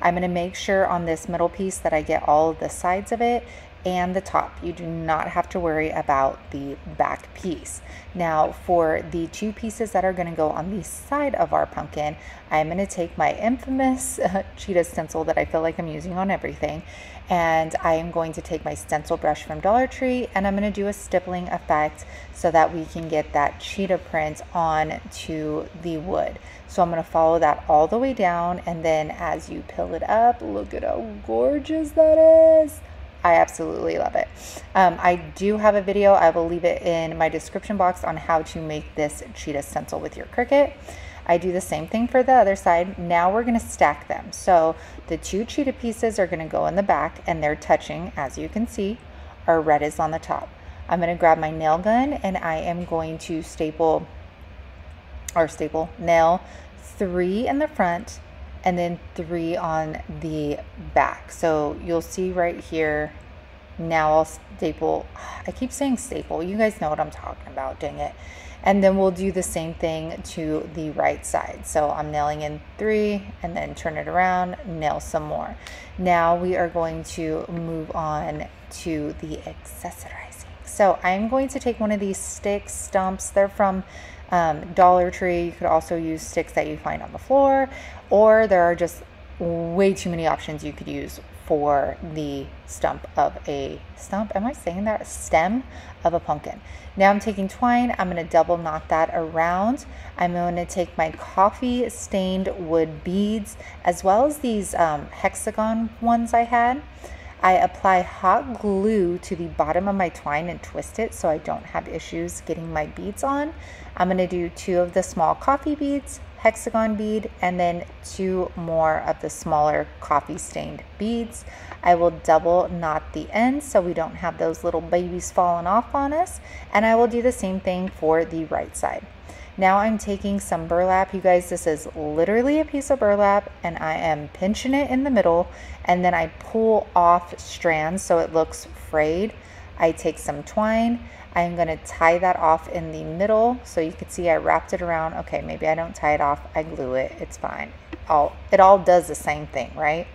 I'm going to make sure on this middle piece that I get all of the sides of it and the top. You do not have to worry about the back piece. Now for the two pieces that are going to go on the side of our pumpkin, I'm going to take my infamous cheetah stencil that I feel like I'm using on everything and I am going to take my stencil brush from Dollar Tree and I'm going to do a stippling effect so that we can get that cheetah print on to the wood. So I'm going to follow that all the way down and then as you peel it up, look at how gorgeous that is. I absolutely love it. Um, I do have a video, I will leave it in my description box on how to make this cheetah stencil with your Cricut. I do the same thing for the other side. Now we're going to stack them. So the two cheetah pieces are going to go in the back and they're touching, as you can see. Our red is on the top. I'm going to grab my nail gun and I am going to staple or staple nail three in the front and then three on the back. So you'll see right here, now I'll staple, I keep saying staple, you guys know what I'm talking about, dang it. And then we'll do the same thing to the right side. So I'm nailing in three and then turn it around, nail some more. Now we are going to move on to the accessorizing.
So I'm going to take one of these sticks, stumps. They're from um, Dollar Tree. You could also use sticks that you find on the floor, or there are just way too many options you could use for the stump of a stump. Am I saying that? Stem of a pumpkin. Now I'm taking twine. I'm going to double knot that around. I'm to take my coffee stained wood beads as well as these um, hexagon ones I had. I apply hot glue to the bottom of my twine and twist it so I don't have issues getting my beads on. I'm going to do two of the small coffee beads, hexagon bead, and then two more of the smaller coffee stained beads. I will double knot the ends so we don't have those little babies falling off on us. And I will do the same thing for the right side. Now I'm taking some burlap. You guys, this is literally a piece of burlap and I am pinching it in the middle and then I pull off strands so it looks frayed. I take some twine. I'm going to tie that off in the middle so you can see I wrapped it around. Okay, maybe I don't tie it off. I glue it. It's fine. All, it all does the same thing, right?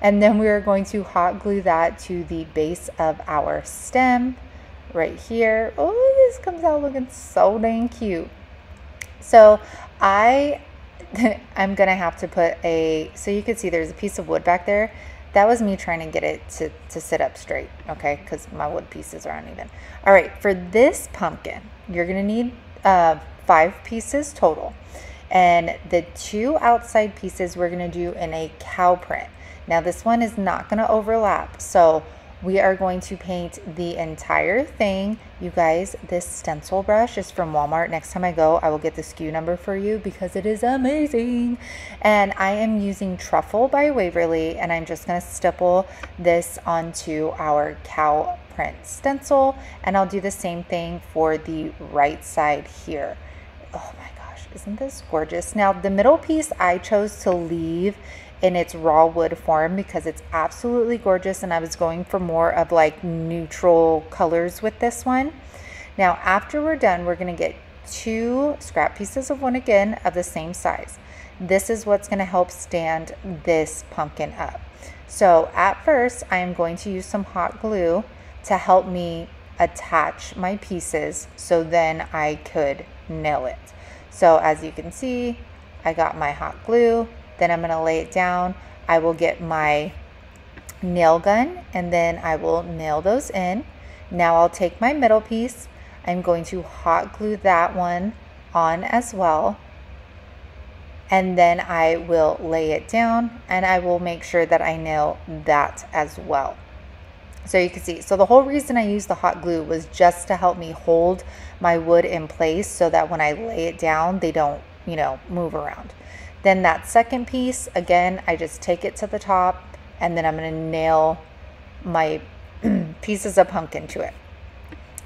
And then we are going to hot glue that to the base of our stem right here. Oh, this comes out looking so dang cute. So I, I'm going to have to put a, so you can see there's a piece of wood back there. That was me trying to get it to, to sit up straight, okay? Because my wood pieces are uneven. All right, for this pumpkin, you're going to need uh, five pieces total. And the two outside pieces we're going to do in a cow print. Now this one is not going to overlap. So we are going to paint the entire thing. You guys, this stencil brush is from Walmart. Next time I go, I will get the SKU number for you because it is amazing. And I am using Truffle by Waverly and I'm just going to stipple this onto our cow print stencil. And I'll do the same thing for the right side here. Oh my gosh, isn't this gorgeous? Now the middle piece I chose to leave in its raw wood form because it's absolutely gorgeous and I was going for more of like neutral colors with this one. Now after we're done, we're going to get two scrap pieces of one again of the same size. This is what's going to help stand this pumpkin up. So at first, I am going to use some hot glue to help me attach my pieces so then I could nail it. So as you can see, I got my hot glue then I'm going to lay it down. I will get my nail gun and then I will nail those in. Now I'll take my middle piece. I'm going to hot glue that one on as well. And then I will lay it down and I will make sure that I nail that as well. So you can see, so the whole reason I used the hot glue was just to help me hold my wood in place so that when I lay it down, they don't, you know, move around. Then that second piece, again, I just take it to the top and then I'm going to nail my pieces of pumpkin to it.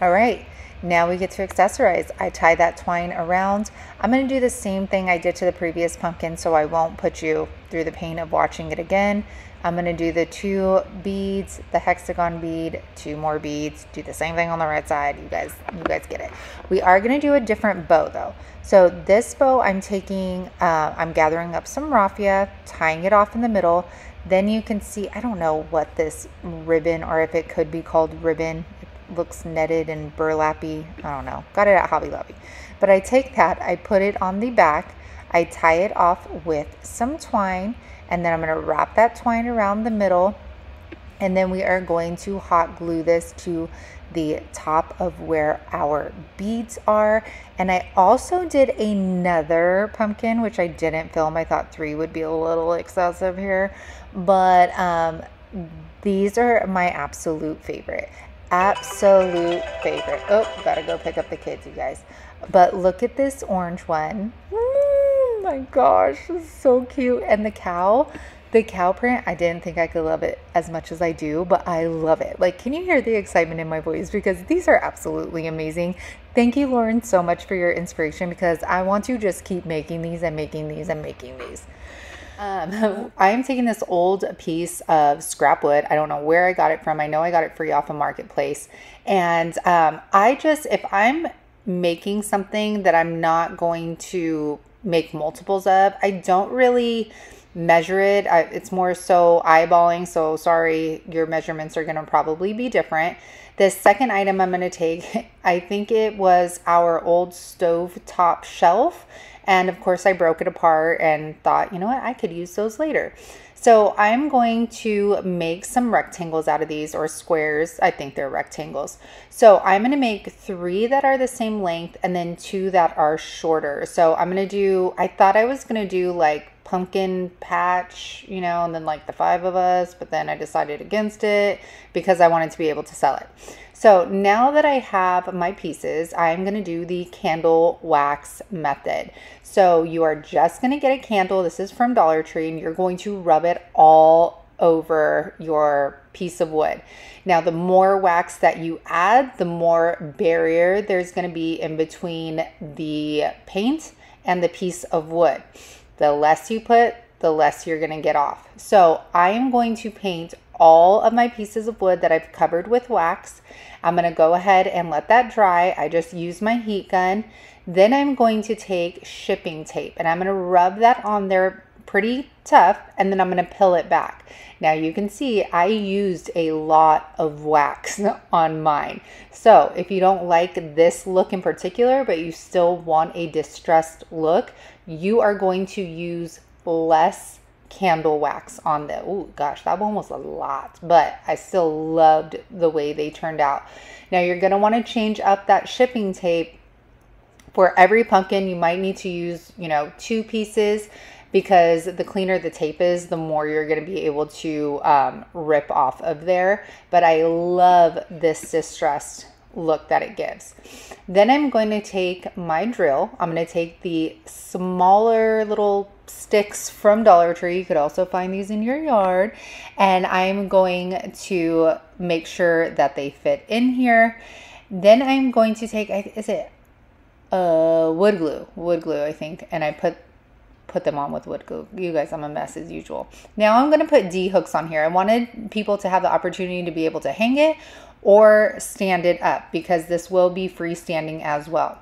All right, now we get to accessorize. I tie that twine around. I'm going to do the same thing I did to the previous pumpkin so I won't put you through the pain of watching it again. I'm going to do the two beads, the hexagon bead, two more beads, do the same thing on the right side. You guys, you guys get it. We are going to do a different bow though. So this bow I'm taking, uh, I'm gathering up some raffia, tying it off in the middle. Then you can see, I don't know what this ribbon or if it could be called ribbon. It looks netted and burlappy. I don't know. Got it at Hobby Lobby. But I take that, I put it on the back. I tie it off with some twine and then I'm going to wrap that twine around the middle and then we are going to hot glue this to the top of where our beads are. And I also did another pumpkin, which I didn't film. I thought three would be a little excessive here, but um, these are my absolute favorite. Absolute favorite. Oh, gotta go pick up the kids, you guys. But look at this orange one. Oh my gosh, so cute. And the cow, the cow print, I didn't think I could love it as much as I do, but I love it. Like, can you hear the excitement in my voice? Because these are absolutely amazing. Thank you, Lauren, so much for your inspiration because I want to just keep making these and making these and making these. Um, I am taking this old piece of scrap wood. I don't know where I got it from. I know I got it free off a marketplace. And um, I just, if I'm making something that I'm not going to make multiples of, I don't really measure it. I, it's more so eyeballing. So sorry, your measurements are going to probably be different. The second item I'm going to take, I think it was our old stove top shelf. And of course, I broke it apart and thought, you know what, I could use those later. So I'm going to make some rectangles out of these or squares. I think they're rectangles. So I'm going to make three that are the same length and then two that are shorter. So I'm going to do, I thought I was going to do like pumpkin patch, you know, and then like the five of us, but then I decided against it because I wanted to be able to sell it. So now that I have my pieces, I'm going to do the candle wax method. So you are just going to get a candle. This is from Dollar Tree and you're going to rub it all over your piece of wood. Now, the more wax that you add, the more barrier there's going to be in between the paint and the piece of wood. The less you put, the less you're going to get off. So I am going to paint all of my pieces of wood that I've covered with wax. I'm going to go ahead and let that dry. I just use my heat gun. Then I'm going to take shipping tape and I'm going to rub that on there pretty tough and then I'm going to peel it back. Now you can see I used a lot of wax on mine. So if you don't like this look in particular, but you still want a distressed look, you are going to use less candle wax on the oh gosh that one was a lot but i still loved the way they turned out now you're going to want to change up that shipping tape for every pumpkin you might need to use you know two pieces because the cleaner the tape is the more you're going to be able to um, rip off of there but i love this distressed look that it gives. Then I'm going to take my drill. I'm going to take the smaller little sticks from Dollar Tree. You could also find these in your yard. And I'm going to make sure that they fit in here. Then I'm going to take, is it uh, wood glue? Wood glue, I think. And I put put them on with wood glue. You guys, I'm a mess as usual. Now I'm going to put D hooks on here. I wanted people to have the opportunity to be able to hang it or stand it up because this will be freestanding as well.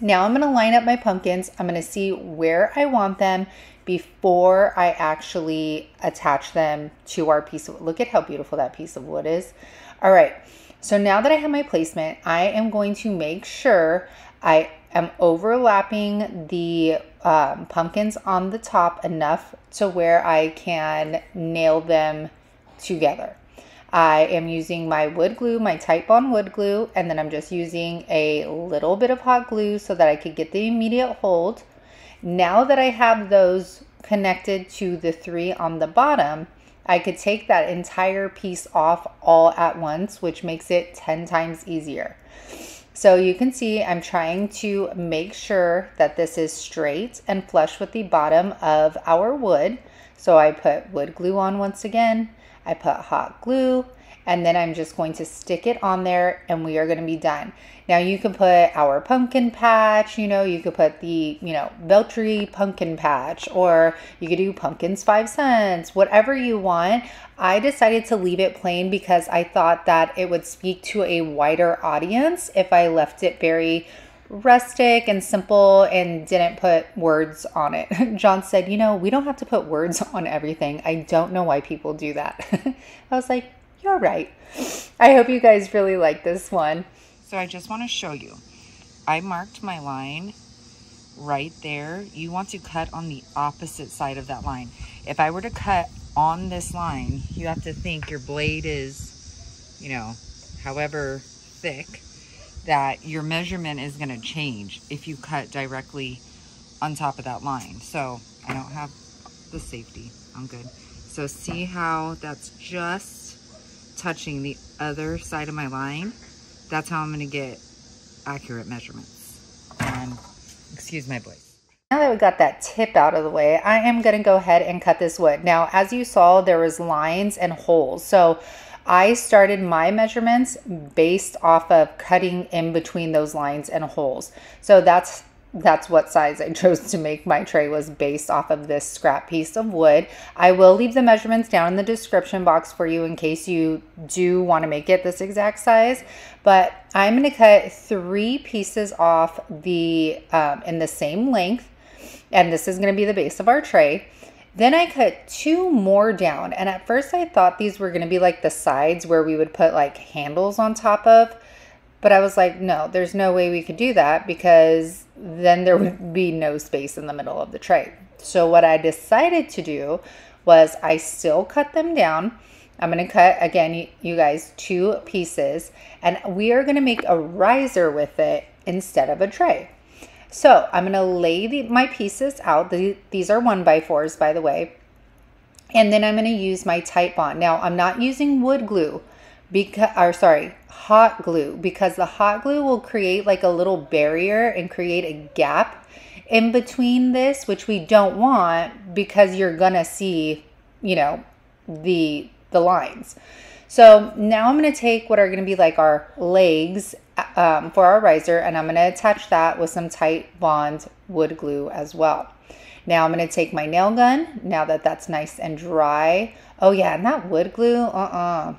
Now I'm going to line up my pumpkins. I'm going to see where I want them before I actually attach them to our piece of wood. Look at how beautiful that piece of wood is. All right. So now that I have my placement, I am going to make sure I am overlapping the um, pumpkins on the top enough to where I can nail them together. I am using my wood glue, my Titebond wood glue, and then I'm just using a little bit of hot glue so that I could get the immediate hold. Now that I have those connected to the three on the bottom, I could take that entire piece off all at once, which makes it 10 times easier. So you can see I'm trying to make sure that this is straight and flush with the bottom of our wood. So I put wood glue on once again, I put hot glue and then I'm just going to stick it on there and we are going to be done. Now you can put our pumpkin patch, you know, you could put the, you know, Veltri pumpkin patch or you could do pumpkins five cents, whatever you want. I decided to leave it plain because I thought that it would speak to a wider audience if I left it very rustic and simple and didn't put words on it. John said, You know, we don't have to put words on everything. I don't know why people do that. I was like, You're right. I hope you guys really like this one.
So I just want to show you. I marked my line right there. You want to cut on the opposite side of that line. If I were to cut on this line, you have to think your blade is, you know, however thick that your measurement is going to change if you cut directly on top of that line. So I don't have the safety. I'm good. So see how that's just touching the other side of my line? That's how I'm going to get accurate measurements. And excuse my voice.
Now that we got that tip out of the way, I am going to go ahead and cut this wood. Now, as you saw, there was lines and holes. So I started my measurements based off of cutting in between those lines and holes. So that's that's what size I chose to make my tray was based off of this scrap piece of wood. I will leave the measurements down in the description box for you in case you do want to make it this exact size. But I'm going to cut three pieces off the um, in the same length. And this is going to be the base of our tray. Then I cut two more down. And at first I thought these were going to be like the sides where we would put like handles on top of. But I was like, no, there's no way we could do that because then there would be no space in the middle of the tray. So what I decided to do was I still cut them down. I'm going to cut, again, you guys, two pieces. And we are going to make a riser with it instead of a tray. So I'm going to lay the, my pieces out. The, these are one by fours, by the way. And then I'm going to use my Titebond. Now I'm not using wood glue because, or sorry, hot glue because the hot glue will create like a little barrier and create a gap in between this, which we don't want because you're going to see, you know, the, the lines. So now I'm going to take what are going to be like our legs um, for our riser and I'm going to attach that with some Titebond wood glue as well. Now I'm going to take my nail gun now that that's nice and dry. Oh yeah, and that wood glue, uh-uh.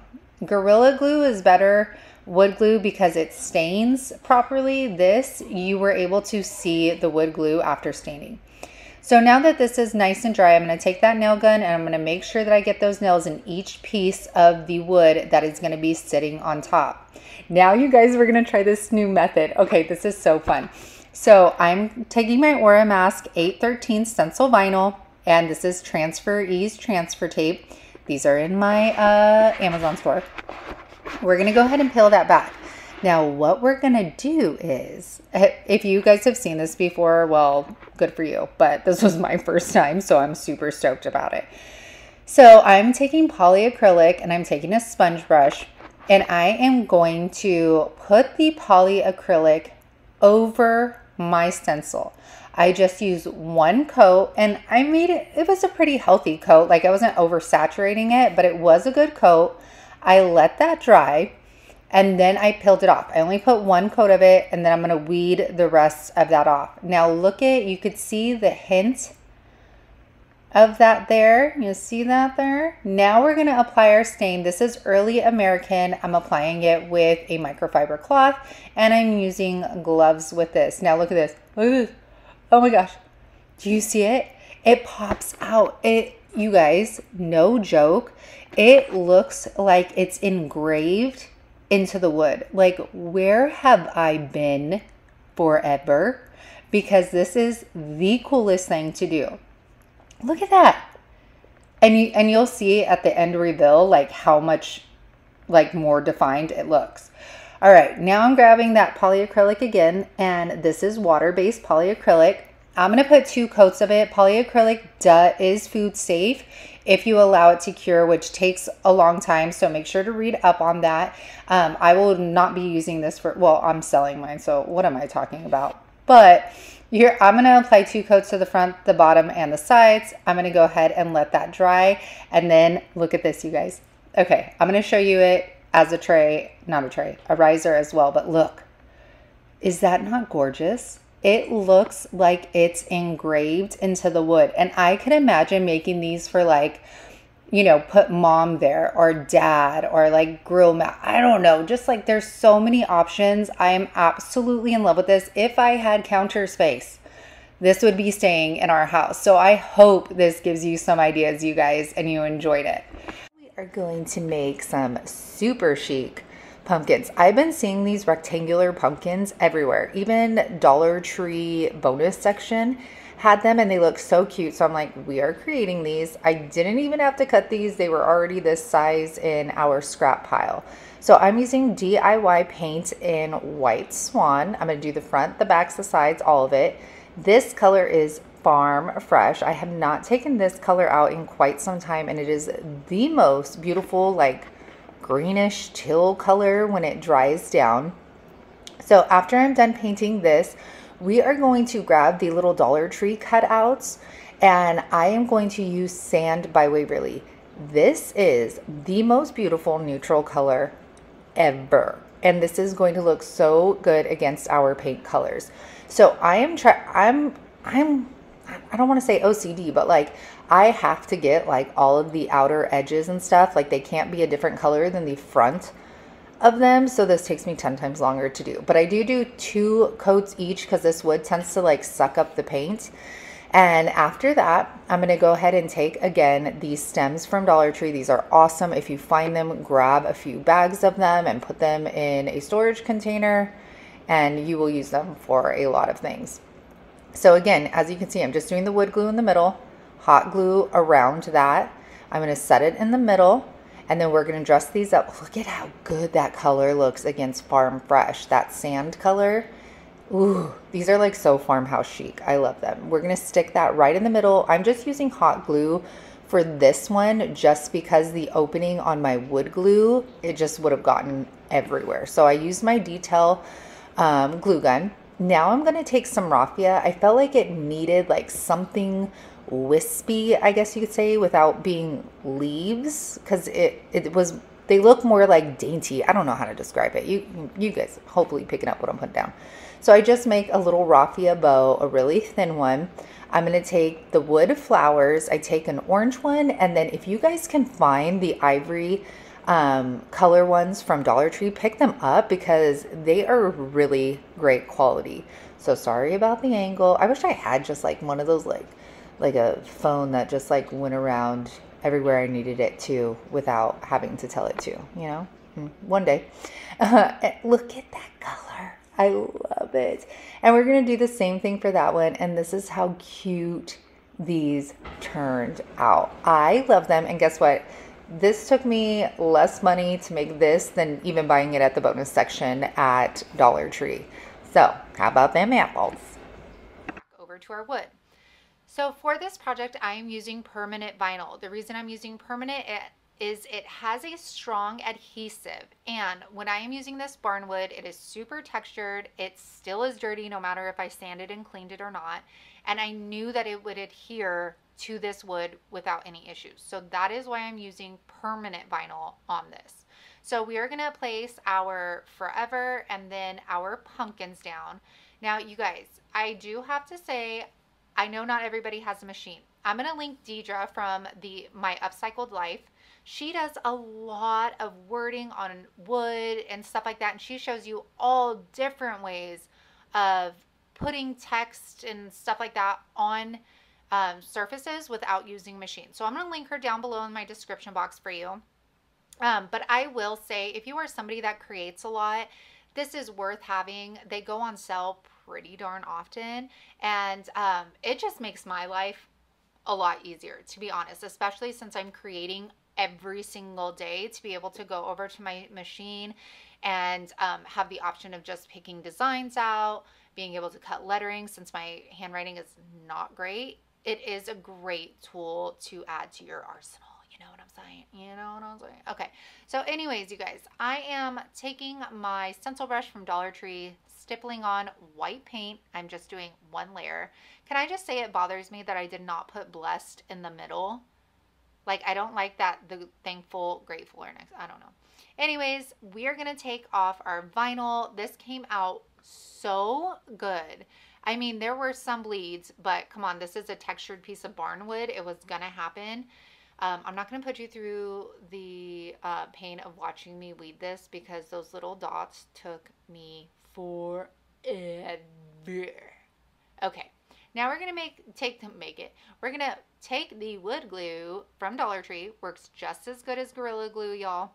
Gorilla glue is better wood glue because it stains properly. This, you were able to see the wood glue after staining. So now that this is nice and dry, I'm going to take that nail gun and I'm going to make sure that I get those nails in each piece of the wood that is going to be sitting on top. Now you guys, we're going to try this new method. Okay, this is so fun. So I'm taking my Oramask 813 stencil vinyl and this is Transfer Ease transfer tape. These are in my uh, Amazon store. We're going to go ahead and peel that back. Now, what we're going to do is, eh, if you guys have seen this before, well, good for you. But this was my first time, so I'm super stoked about it. So I'm taking polyacrylic and I'm taking a sponge brush and I am going to put the polyacrylic over my stencil. I just use one coat and I made it, it was a pretty healthy coat. Like I wasn't oversaturating it, but it was a good coat. I let that dry and then I peeled it off. I only put one coat of it and then I'm going to weed the rest of that off. Now look at, you could see the hint of that there. You see that there? Now we're going to apply our stain. This is Early American. I'm applying it with a microfiber cloth and I'm using gloves with this. Now look at this. Look at this. Oh my gosh. Do you see it? It pops out. It you guys, no joke. It looks like it's engraved into the wood. Like, where have I been forever? Because this is the coolest thing to do. Look at that. And you and you'll see at the end reveal like how much like more defined it looks. All right, now I'm grabbing that polyacrylic again, and this is water-based polyacrylic. I'm going to put two coats of it. Polyacrylic duh, is food safe if you allow it to cure, which takes a long time. So make sure to read up on that. Um, I will not be using this for, well, I'm selling mine. So what am I talking about? But I'm going to apply two coats to the front, the bottom, and the sides. I'm going to go ahead and let that dry. And then look at this, you guys. Okay, I'm going to show you it as a tray, not a tray, a riser as well. But look, is that not gorgeous? It looks like it's engraved into the wood. And I can imagine making these for like, you know, put mom there or dad or like grill mat. I don't know. Just like there's so many options. I am absolutely in love with this. If I had counter space, this would be staying in our house. So I hope this gives you some ideas, you guys, and you enjoyed it. We are going to make some super chic pumpkins. I've been seeing these rectangular pumpkins everywhere. Even Dollar Tree bonus section had them and they look so cute. So I'm like, we are creating these. I didn't even have to cut these. They were already this size in our scrap pile. So I'm using DIY paint in White Swan. I'm going to do the front, the backs, the sides, all of it. This color is Farm Fresh. I have not taken this color out in quite some time and it is the most beautiful like greenish teal color when it dries down. So after I'm done painting this, we are going to grab the little Dollar Tree cutouts and I am going to use Sand by Waverly. This is the most beautiful neutral color ever. And this is going to look so good against our paint colors. So I am try I'm I'm I don't want to say OCD, but like I have to get like all of the outer edges and stuff. Like they can't be a different color than the front of them. So this takes me 10 times longer to do. But I do do two coats each because this wood tends to like suck up the paint.
And after that, I'm going to go ahead and take again these stems from Dollar Tree. These are awesome. If you find them, grab a few bags of them and put them in a storage container and you will use them for a lot of things. So again, as you can see, I'm just doing the wood glue in the middle, hot glue around that. I'm going to set it in the middle and then we're going to dress these up. Look at how good that color looks against Farm Fresh, that sand color. Ooh, these are like so farmhouse chic. I love them. We're going to stick that right in the middle. I'm just using hot glue for this one just because the opening on my wood glue, it just would have gotten everywhere. So I used my detail um, glue gun. Now I'm going to take some raffia. I felt like it needed like something wispy, I guess you could say, without being leaves because it, it was, they look more like dainty. I don't know how to describe it. You, you guys hopefully picking up what I'm putting down. So I just make a little raffia bow, a really thin one. I'm going to take the wood flowers. I take an orange one. And then if you guys can find the ivory um, color ones from Dollar Tree, pick them up because they are really great quality. So sorry about the angle. I wish I had just like one of those like like a phone that just like went around everywhere I needed it to without having to tell it to, you know? Hmm, one day. Look at that color. I love it. And we're going to do the same thing for that one. And this is how cute these turned out. I love them. And guess what? This took me less money to make this than even buying it at the bonus section at Dollar Tree. So, how about them apples?
Over to our wood. So for this project, I am using permanent vinyl. The reason I'm using permanent is it has a strong adhesive. And when I am using this barnwood it is super textured. It still is dirty no matter if I sanded and cleaned it or not. And I knew that it would adhere to this wood without any issues. So that is why I'm using permanent vinyl on this. So we are to place our forever and then our pumpkins down. Now you guys I do have to say I know not everybody has a machine I'm going to link Deidre from the my upcycled life she does a lot of wording on wood and stuff like that. And she shows you all different ways of putting text and stuff like that on um, surfaces without using machines. So I'm going to link her down below in my description box for you. Um, but I will say, if you are somebody that creates a lot, this is worth having. They go on sale pretty darn often. And um, it just makes my life a lot easier, to be honest, especially since I'm creating every single day to be able to go over to my machine and um, have the option of just picking designs out, being able to cut lettering since my handwriting is not great. It is a great tool to add to your arsenal. You know what I'm saying? You know what I'm saying? Okay. So anyways, you guys, I am taking my stencil brush from Dollar Tree, stippling on white paint. I'm just doing one layer. Can I just say it bothers me that I did not put blessed in the middle? Like, I don't like that, the thankful, grateful, or next. I don't know. Anyways, we are going to take off our vinyl. This came out so good. I mean, there were some bleeds, but come on, this is a textured piece of barnwood. It was going to happen. Um, I'm not going to put you through the uh, pain of watching me weed this because those little dots took me forever. Okay, now we're to make, take, to make it, we're to take the wood glue from Dollar Tree. Works just as good as Gorilla Glue, y'all.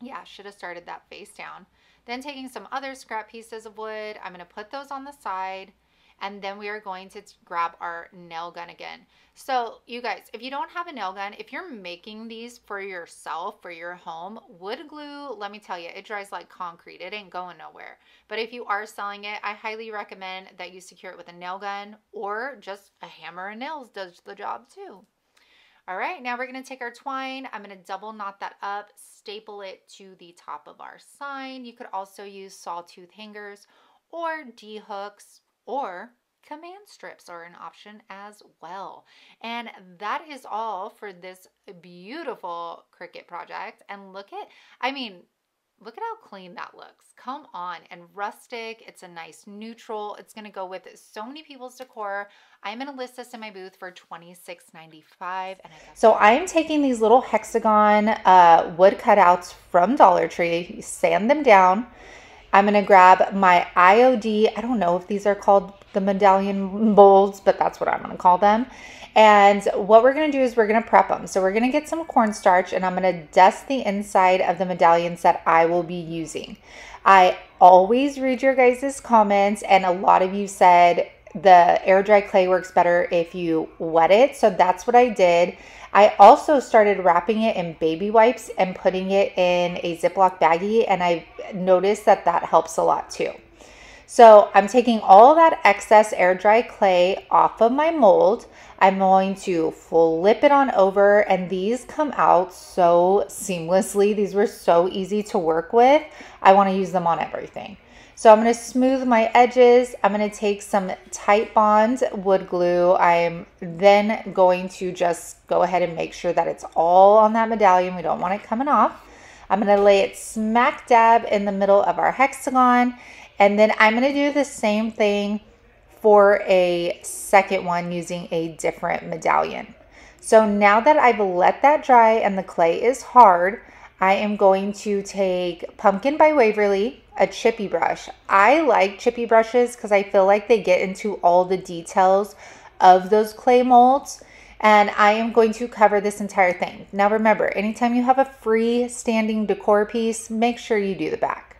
Yeah, should have started that face down. Then taking some other scrap pieces of wood, I'm to put those on the side and then we are going to grab our nail gun again. So you guys, if you don't have a nail gun, if you're making these for yourself, for your home, wood glue, let me tell you, it dries like concrete. It ain't going nowhere. But if you are selling it, I highly recommend that you secure it with a nail gun or just a hammer and nails does the job too. All right, now we're gonna take our twine. I'm gonna double knot that up, staple it to the top of our sign. You could also use sawtooth hangers or D-hooks, or command strips are an option as well. And that is all for this beautiful Cricut project. And look at, I mean, look at how clean that looks. Come on. And rustic, it's a nice neutral. It's going to go with so many people's decor. I'm to list this in my booth for $26.95. And
so I'm taking these little hexagon uh, wood cutouts from Dollar Tree, sand them down, I'm going to grab my IOD. I don't know if these are called
the medallion molds, but that's what I'm going to call them. And what we're going to do is we're going to prep them. So we're going to get some cornstarch and I'm going to dust the inside of the medallions that I will be using. I always read your guys' comments and a lot of you said the air dry clay works better if you wet it. So that's what I did. I also started wrapping it in baby wipes and putting it in a Ziploc baggie and I noticed that that helps a lot too. So I'm taking all that excess air dry clay off of my mold. I'm going to flip it on over and these come out so seamlessly. These were so easy to work with. I want to use them on everything. So I'm going to smooth my edges. I'm going to take some Titebond wood glue. I'm then going to just go ahead and make sure that it's all on that medallion. We don't want it coming off. I'm going to lay it smack dab in the middle of our hexagon and then I'm going to do the same thing for a second one using a different medallion. So now that I've let that dry and the clay is hard, I am going to take Pumpkin by Waverly, a chippy brush. I like chippy brushes because I feel like they get into all the details of those clay molds. And I am going to cover this entire thing. Now remember, anytime you have a free standing decor piece, make sure you do the back.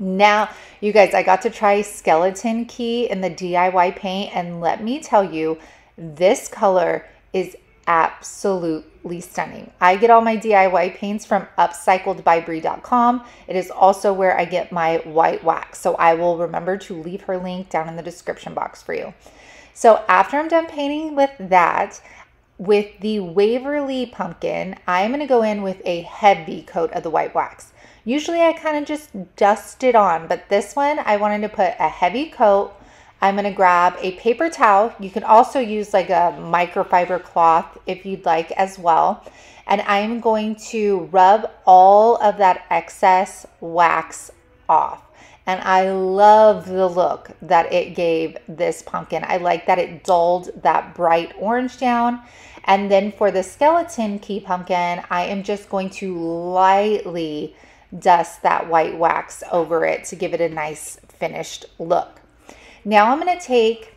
Now, you guys, I got to try Skeleton Key in the DIY paint, and let me tell you, this color is absolutely stunning. I get all my DIY paints from upcycledbybri.com. It is also where I get my white wax. So I will remember to leave her link down in the description box for you. So after I'm done painting with that, with the Waverly pumpkin, I'm going to go in with a heavy coat of the white wax. Usually I kind of just dust it on, but this one I wanted to put a heavy coat. I'm going to grab a paper towel. You can also use like a microfiber cloth if you'd like as well. And I'm going to rub all of that excess wax off. And I love the look that it gave this pumpkin. I like that it dulled that bright orange down. And then for the skeleton key pumpkin, I am just going to lightly dust that white wax over it to give it a nice finished look. Now I'm going to take,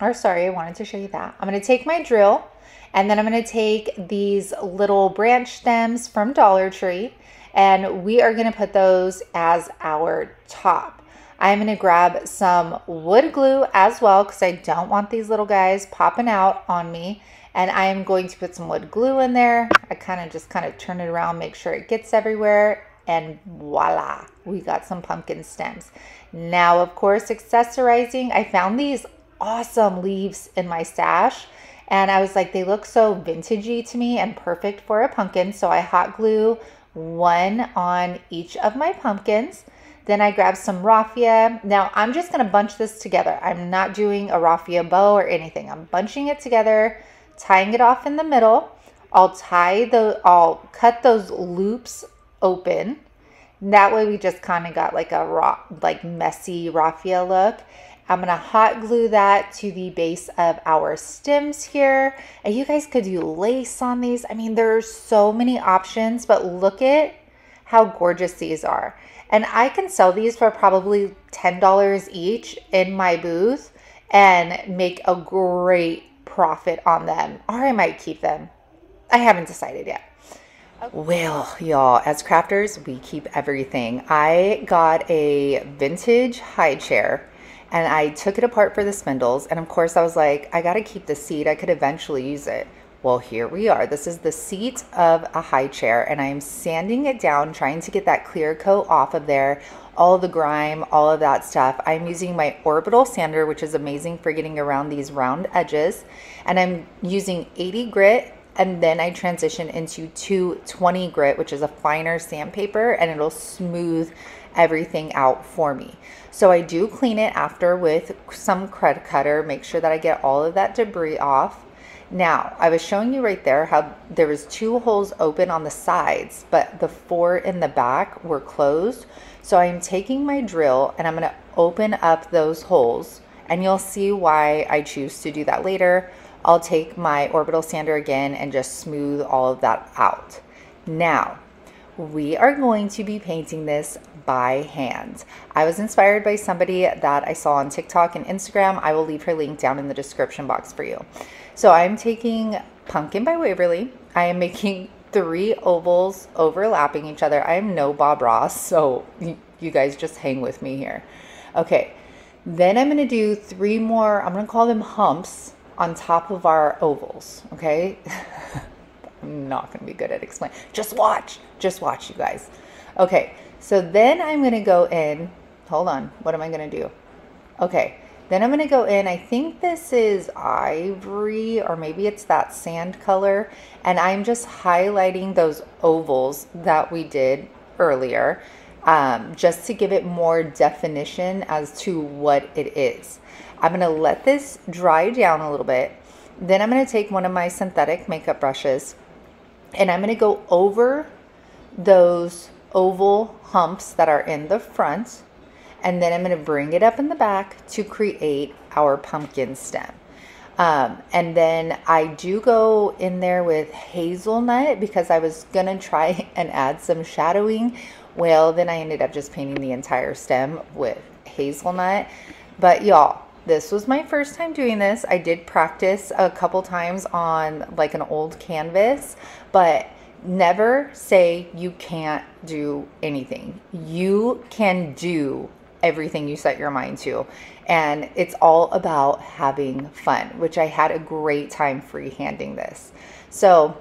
or sorry, I wanted to show you that. I'm going to take my drill and then I'm going to take these little branch stems from Dollar Tree and we are going to put those as our top. I'm going to grab some wood glue as well because I don't want these little guys popping out on me. And I am going to put some wood glue in there. I kind of just kind of turn it around, make sure it gets everywhere and voila, we got some pumpkin stems. Now, of course, accessorizing, I found these awesome leaves in my stash and I was like, they look so vintagey to me and perfect for a pumpkin. So I hot glue one on each of my pumpkins. Then I grabbed some raffia. Now I'm just gonna bunch this together. I'm not doing a raffia bow or anything. I'm bunching it together, tying it off in the middle. I'll tie the, I'll cut those loops open. That way we just kind of got like a raw, like messy raffia look. I'm to hot glue that to the base of our stems here. And you guys could do lace on these. I mean, there's so many options, but look at how gorgeous these are. And I can sell these for probably $10 each in my booth and make a great profit on them. Or I might keep them. I haven't decided yet. Well, y'all, as crafters, we keep everything. I got a vintage high chair and I took it apart for the spindles. And of course, I was like, I got to keep the seat. I could eventually use it. Well, here we are. This is the seat of a high chair, and I am sanding it down, trying to get that clear coat off of there, all the grime, all of that stuff. I'm using my orbital sander, which is amazing for getting around these round edges, and I'm using 80 grit and then I transition into 220 grit, which is a finer sandpaper, and it'll smooth everything out for me. So I do clean it after with some Krud Kutter, make sure that I get all of that debris off. Now, I was showing you right there how there was two holes open on the sides, but the four in the back were closed. So I'm taking my drill and I'm gonna open up those holes and you'll see why I choose to do that later. I'll take my orbital sander again and just smooth all of that out. Now, we are going to be painting this by hand. I was inspired by somebody that I saw on TikTok and Instagram. I will leave her link down in the description box for you. So I'm taking Pumpkin by Waverly. I am making three ovals overlapping each other. I am no Bob Ross, so you guys just hang with me here. Okay, then I'm gonna do three more, I'm gonna call them humps on top of our ovals, okay? I'm not gonna be good at explaining. Just watch, just watch you guys. Okay, so then I'm gonna go in, hold on, what am I gonna do? Okay, then I'm gonna go in, I think this is ivory or maybe it's that sand color. And I'm just highlighting those ovals that we did earlier um, just to give it more definition as to what it is. I'm gonna let this dry down a little bit. Then I'm gonna take one of my synthetic makeup brushes and I'm gonna go over those oval humps that are in the front and then I'm going to bring it up in the back to create our pumpkin stem. Um, and then I do go in there with hazelnut because I was going to try and add some shadowing. Well, then I ended up just painting the entire stem with hazelnut. But y'all, this was my first time doing this. I did practice a couple times on like an old canvas, but never say you can't do anything. You can do everything you set your mind to. And it's all about having fun, which I had a great time freehanding this. So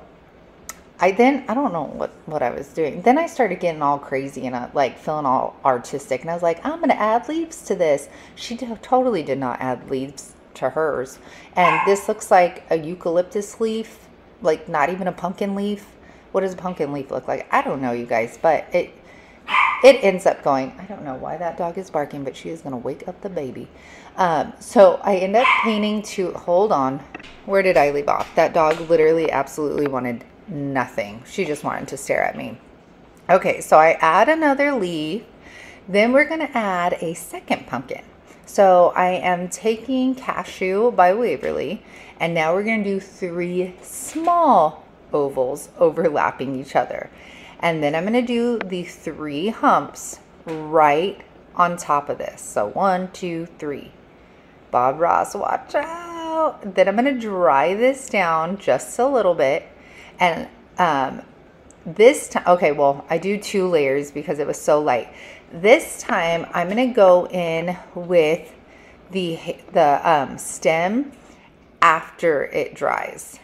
I then, I don't know what, what I was doing. Then I started getting all crazy and uh, like feeling all artistic. And I was like, I'm to add leaves to this. She totally did not add leaves to hers. And this looks like a eucalyptus leaf, like not even a pumpkin leaf. What does a pumpkin leaf look like? I don't know, you guys, but it it ends up going, I don't know why that dog is barking, but she is to wake up the baby. Um, so I end up painting to, hold on, where did I leave off? That dog literally absolutely wanted nothing. She just wanted to stare at me. Okay, so I add another leaf. Then we're going to add a second pumpkin. So I am taking Cashew by Waverly, and now we're going to do three small ovals overlapping each other. And then I'm going to do the three humps right on top of this. So one, two, three. Bob Ross, watch out. Then I'm going to dry this down just a little bit. And um, this time, okay, well, I do two layers because it was so light. This time I'm going to go in with the, the um, stem after it dries.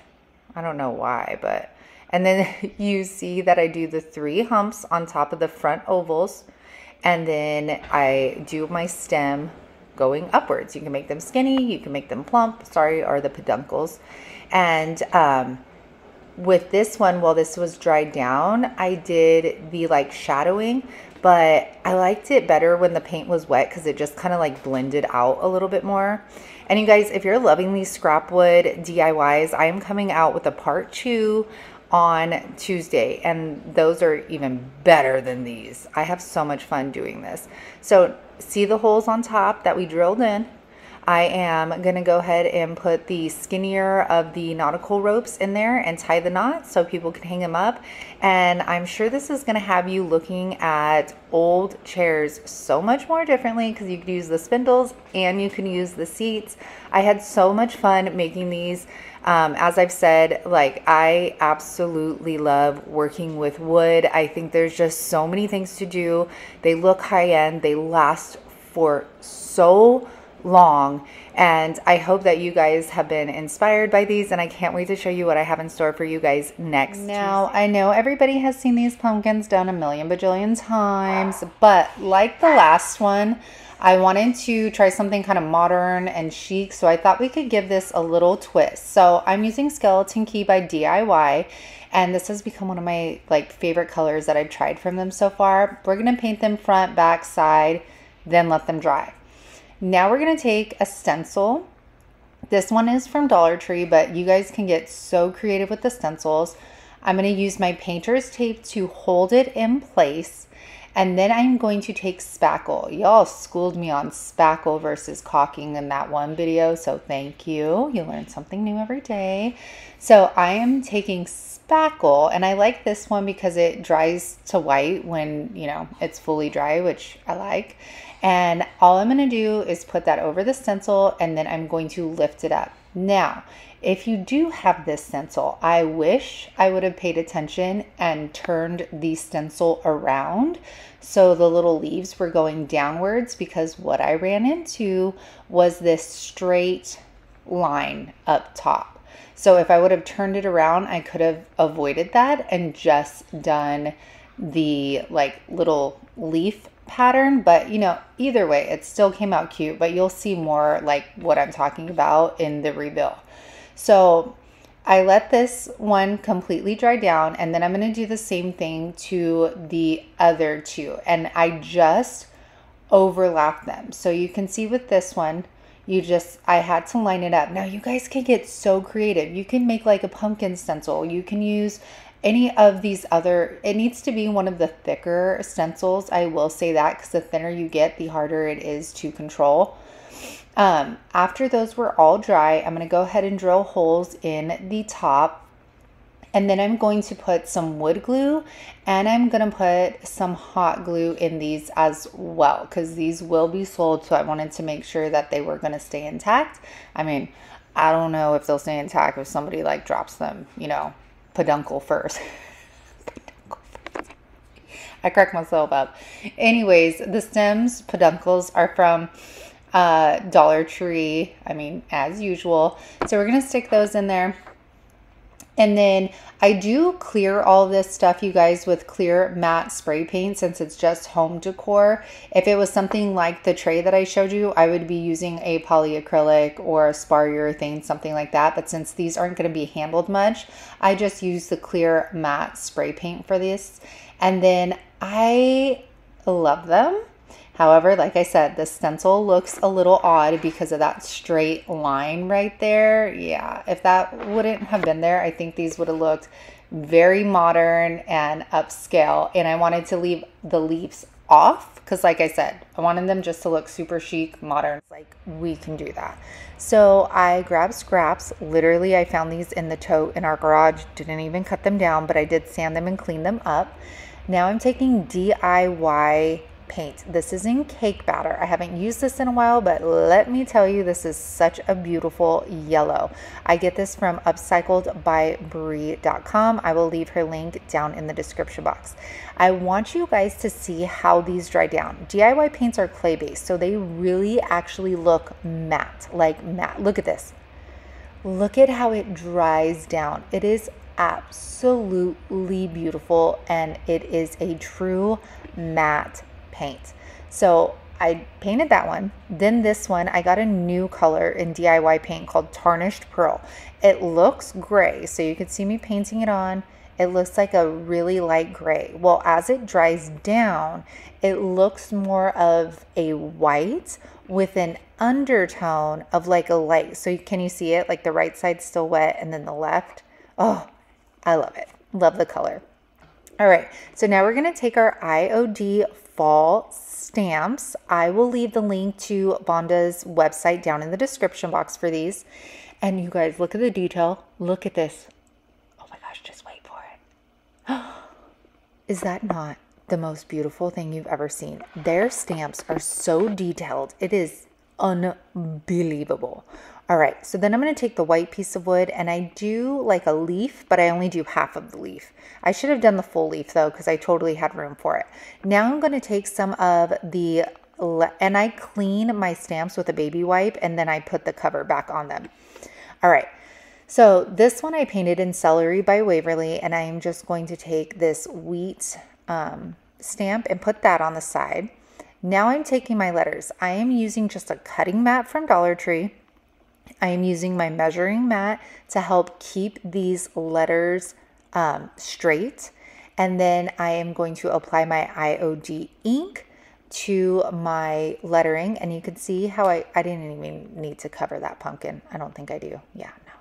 I don't know why, but and then you see that I do the three humps on top of the front ovals. And then I do my stem going upwards. You can make them skinny, you can make them plump, sorry, or the peduncles. And um, with this one, while this was dried down, I did the like shadowing, but I liked it better when the paint was wet because it just kind of like blended out a little bit more. And you guys, if you're loving these scrap wood DIYs, I am coming out with a part two on Tuesday, and those are even better than these. I have so much fun doing this. So see the holes on top that we drilled in. I am to go ahead and put the skinnier of the nautical ropes in there and tie the knots so people can hang them up. And I'm sure this is to have you looking at old chairs so much more differently because you could use the spindles and you can use the seats. I had so much fun making these. Um, as I've said, like I absolutely love working with wood. I think there's just so many things to do. They look high end, they last for so long. And I hope that you guys have been inspired by these, and I can't wait to show you what I have in store for you guys next. Now, Tuesday. I know everybody has seen these pumpkins done a million bajillion times, but like the last one, I wanted to try something kind of modern and chic, so I thought we could give this a little twist. So I'm using Skeleton Key by DIY, and this has become one of my like favorite colors that I've tried from them so far. We're gonna paint them front, back, side, then let them dry. Now we're gonna take a stencil. This one is from Dollar Tree, but you guys can get so creative with the stencils. I'm gonna use my painter's tape to hold it in place And then I'm going to take spackle. Y'all schooled me on spackle versus caulking in that one video, so thank you. You learn something new every day. So I am taking spackle, and I like this one because it dries to white when, you know, it's fully dry, which I like. And all I'm to do is put that over the stencil, and then I'm going to lift it up. Now, if you do have this stencil, I wish I would have paid attention and turned the stencil around so the little leaves were going downwards because what I ran into was this straight line up top. So if I would have turned it around, I could have avoided that and just done the like little leaf pattern. But you know, either way, it still came out cute, but you'll see more like what I'm talking about in the reveal. So I let this one completely dry down and then I'm going to do the same thing to the other two and I just overlap them. So you can see with this one, you just, I had to line it up. Now you guys can get so creative. You can make like a pumpkin stencil. You can use any of these other, it needs to be one of the thicker stencils. I will say that because the thinner you get, the harder it is to control. Um, after those were all dry, I'm going to go ahead and drill holes in the top. And then I'm going to put some wood glue and I'm going to put some hot glue in these as well because these will be sold. So I wanted to make sure that they were going to stay intact. I mean, I don't know if they'll stay intact if somebody like drops them, you know, peduncle first. I crack myself up. Anyways, the stems, peduncles, are from uh, Dollar Tree. I mean, as usual. So we're going to stick those in there. And then I do clear all this stuff, you guys, with clear matte spray paint since it's just home decor. If it was something like the tray that I showed you, I would be using a polyacrylic or a spar urethane, something like that. But since these aren't going to be handled much, I just use the clear matte spray paint for this. And then I love them. However, like I said, the stencil looks a little odd because of that straight line right there. Yeah, if that wouldn't have been there, I think these would have looked very modern and upscale. And I wanted to leave the leaves off because like I said, I wanted them just to look super chic, modern. Like we can do that. So I grabbed scraps. Literally, I found these in the tote in our garage. Didn't even cut them down, but I did sand them and clean them up. Now I'm taking DIY paint. This is in cake batter. I haven't used this in a while, but let me tell you, this is such a beautiful yellow. I get this from upcycledbybri.com. I will leave her link down in the description box. I want you guys to see how these dry down. DIY paints are clay based, so they really actually look matte, like matte. Look at this. Look at how it dries down. It is absolutely beautiful and it is a true matte paint. So I painted that one. Then this one, I got a new color in DIY paint called Tarnished Pearl. It looks gray, so you can see me painting it on. It looks like a really light gray. Well, as it dries down, it looks more of a white with an undertone of like a light. So can you see it? Like the right side's still wet and then the left. Oh, I love it. Love the color. All right, so now we're gonna take our IOD fall stamps. I will leave the link to Bonda's website down in the description box for these. And you guys, look at the detail. Look at this. Oh my gosh, just wait for it. Is that not the most beautiful thing you've ever seen? Their stamps are so detailed. It is unbelievable. All right, so then I'm going to take the white piece of wood and I do like a leaf, but I only do half of the leaf. I should have done the full leaf though because I totally had room for it. Now I'm going to take some of the, and I clean my stamps with a baby wipe and then I put the cover back on them. All right, so this one I painted in Celery by Waverly and I am just going to take this wheat um, stamp and put that on the side. Now I'm taking my letters. I am using just a cutting mat from Dollar Tree I am using my measuring mat to help keep these letters um, straight. And then I am going to apply my IOD ink to my lettering. And you can see how I, I didn't even need to cover that pumpkin. I don't think I do. Yeah, no.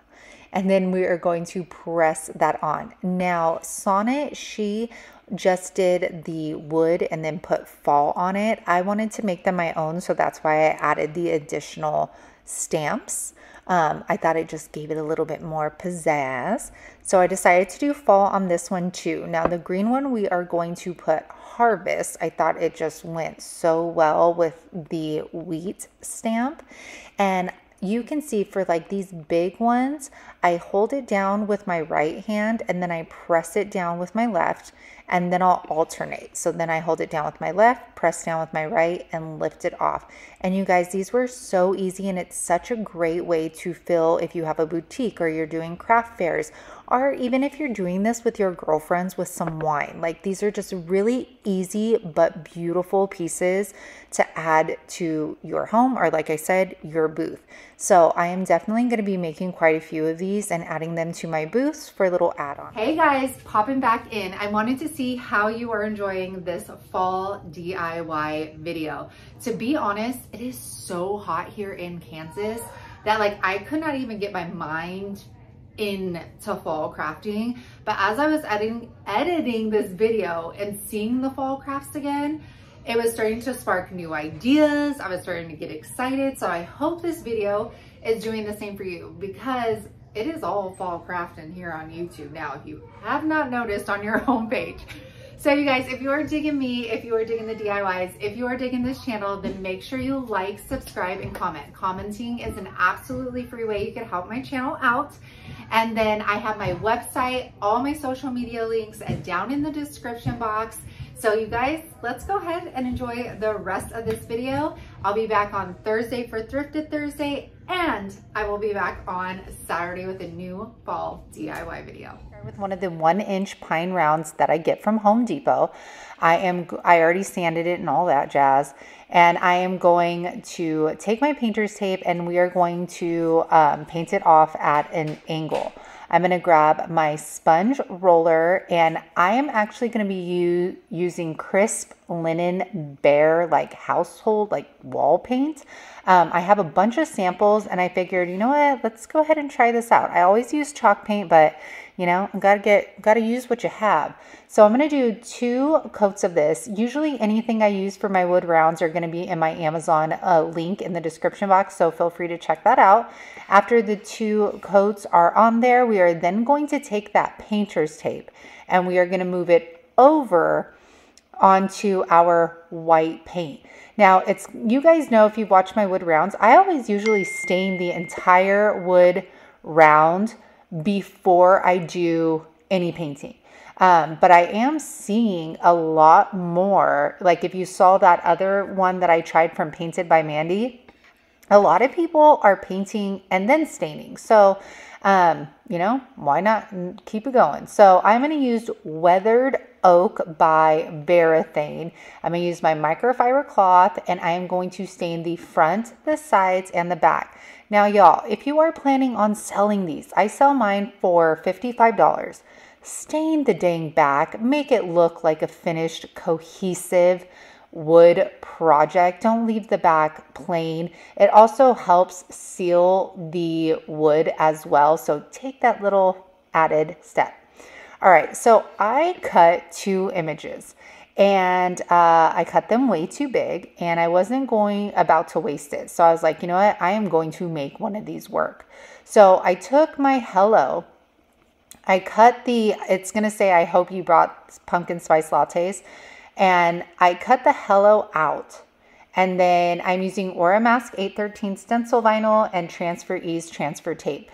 And then we are going to press that on. Now, Sonnet, she just did the wood and then put fall on it. I wanted to make them my own, so that's why I added the additional stamps. Um, I thought it just gave it a little bit more pizzazz. So I decided to do fall on this one too. Now the green one, we are going to put harvest. I thought it just went so well with the wheat stamp. And you can see for like these big ones, I hold it down with my right hand and then I press it down with my left and then I'll alternate. So then I hold it down with my left, press down with my right, and lift it off. And you guys, these were so easy and it's such a great way to fill if you have a boutique or you're doing craft fairs or even if you're doing this with your girlfriends with some wine. Like these are just really easy but beautiful pieces to add to your home or like I said, your booth. So I am definitely going to be making quite a few of these and adding them to my booths for a little add-on.
Hey guys, popping back in. I wanted to see how you are enjoying this fall DIY video. To be honest, it is so hot here in Kansas that like I could not even get my mind into fall crafting. But as I was editing, editing this video and seeing the fall crafts again, it was starting to spark new ideas. I was starting to get excited. So I hope this video is doing the same for you because it is all fall crafting here on YouTube now. If you have not noticed on your homepage, so you guys, if you are digging me, if you are digging the DIYs, if you are digging this channel, then make sure you like, subscribe, and comment. Commenting is an absolutely free way you can help my channel out. And then I have my website, all my social media links and down in the description box. So you guys, let's go ahead and enjoy the rest of this video. I'll be back on Thursday for Thrifted Thursday, and I will be back on Saturday with a new fall DIY video
with one of the one inch pine rounds that I get from Home Depot. I am I already sanded it and all that jazz. And I am going to take my painter's tape and we are going to um, paint it off at an angle. I'm going to grab my sponge roller and I am actually going to be using crisp linen Behr like household like wall paint. Um, I have a bunch of samples and I figured, you know what, let's go ahead and try this out. I always use chalk paint, but you know, I gotta get, gotta use what you have. So I'm gonna do two coats of this. Usually anything I use for my wood rounds are gonna be in my Amazon uh, link in the description box, so feel free to check that out. After the two coats are on there, we are then going to take that painter's tape and we are gonna move it over onto our white paint. Now, it's you guys know if you've watched my wood rounds, I always usually stain the entire wood round before I do any painting. Um, but I am seeing a lot more. Like if you saw that other one that I tried from Painted by Mandy, a lot of people are painting and then staining. So, um, you know, why not keep it going? So I'm going to use Weathered Oak by Varathane. I'm going to use my microfiber cloth and I am going to stain the front, the sides, and the back. Now, y'all, if you are planning on selling these, I sell mine for $55. Stain the dang back, make it look like a finished, cohesive wood project. Don't leave the back plain. It also helps seal the wood as well. So take that little added step. All right, so I cut two images and uh, I cut them way too big and I wasn't going about to waste it. So I was like, you know what? I am going to make one of these work. So I took my hello, I cut the, it's going to say, I hope you brought pumpkin spice lattes. And I cut the hello out. And then I'm using Oramask 813 stencil vinyl and Transfer Ease transfer tape.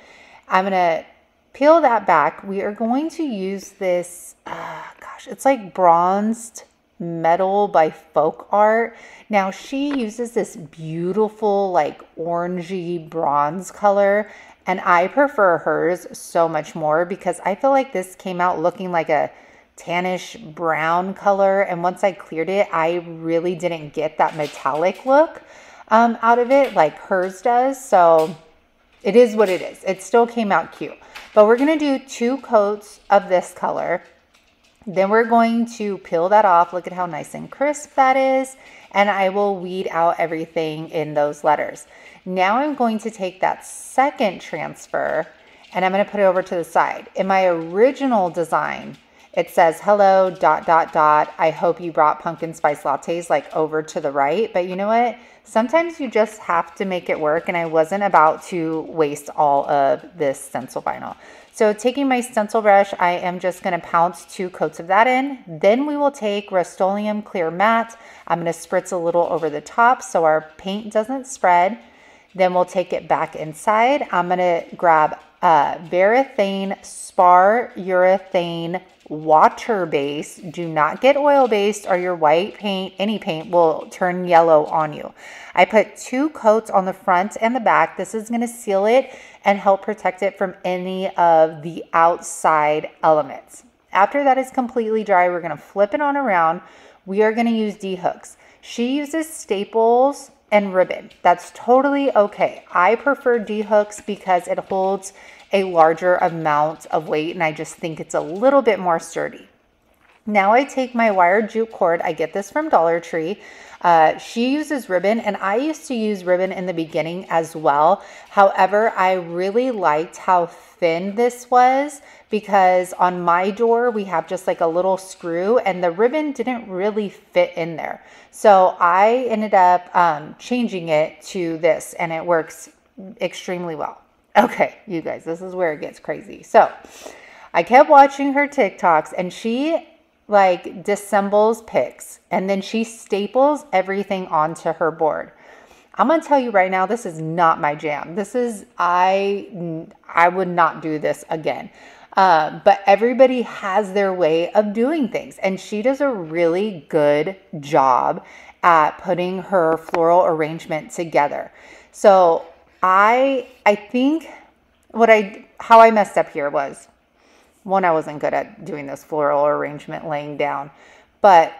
I'm going to peel that back. We are going to use this, uh, gosh, it's like bronzed metal by folk art. Now she uses this beautiful like orangey bronze color and i prefer hers so much more because i feel like this came out looking like a tannish brown color and once i cleared it i really didn't get that metallic look um, out of it like hers does. So it is what it is. It still came out cute. But we're going to do two coats of this color then we're going to peel that off. Look at how nice and crisp that is. And I will weed out everything in those letters. Now I'm going to take that second transfer and I'm going to put it over to the side. In my original design, it says, hello, dot, dot, dot. I hope you brought pumpkin spice lattes like over to the right. But you know what? Sometimes you just have to make it work. And I wasn't about to waste all of this stencil vinyl. So taking my stencil brush, I am just gonna pounce two coats of that in. Then we will take Rust-Oleum Clear Matte. I'm gonna spritz a little over the top so our paint doesn't spread. Then we'll take it back inside. I'm gonna grab uh, Varathane Spar Urethane water base. Do not get oil based or your white paint, any paint will turn yellow on you. I put two coats on the front and the back. This is gonna seal it and help protect it from any of the outside elements. After that is completely dry, we're gonna flip it on around. We are gonna use D-hooks. She uses staples and ribbon. That's totally okay. I prefer D-hooks because it holds a larger amount of weight and I just think it's a little bit more sturdy. Now I take my wired jute cord. I get this from Dollar Tree. Uh, she uses ribbon and I used to use ribbon in the beginning as well. However, I really liked how thin this was because on my door we have just like a little screw and the ribbon didn't really fit in there. So I ended up um, changing it to this and it works extremely well. Okay, you guys, this is where it gets crazy. So I kept watching her TikToks and she like dissembles pics and then she staples everything onto her board. I'm going to tell you right now this is not my jam. This is I I would not do this again. Uh, but everybody has their way of doing things and she does a really good job at putting her floral arrangement together. So I I think what I how I messed up here was one I wasn't good at doing this floral arrangement laying down, but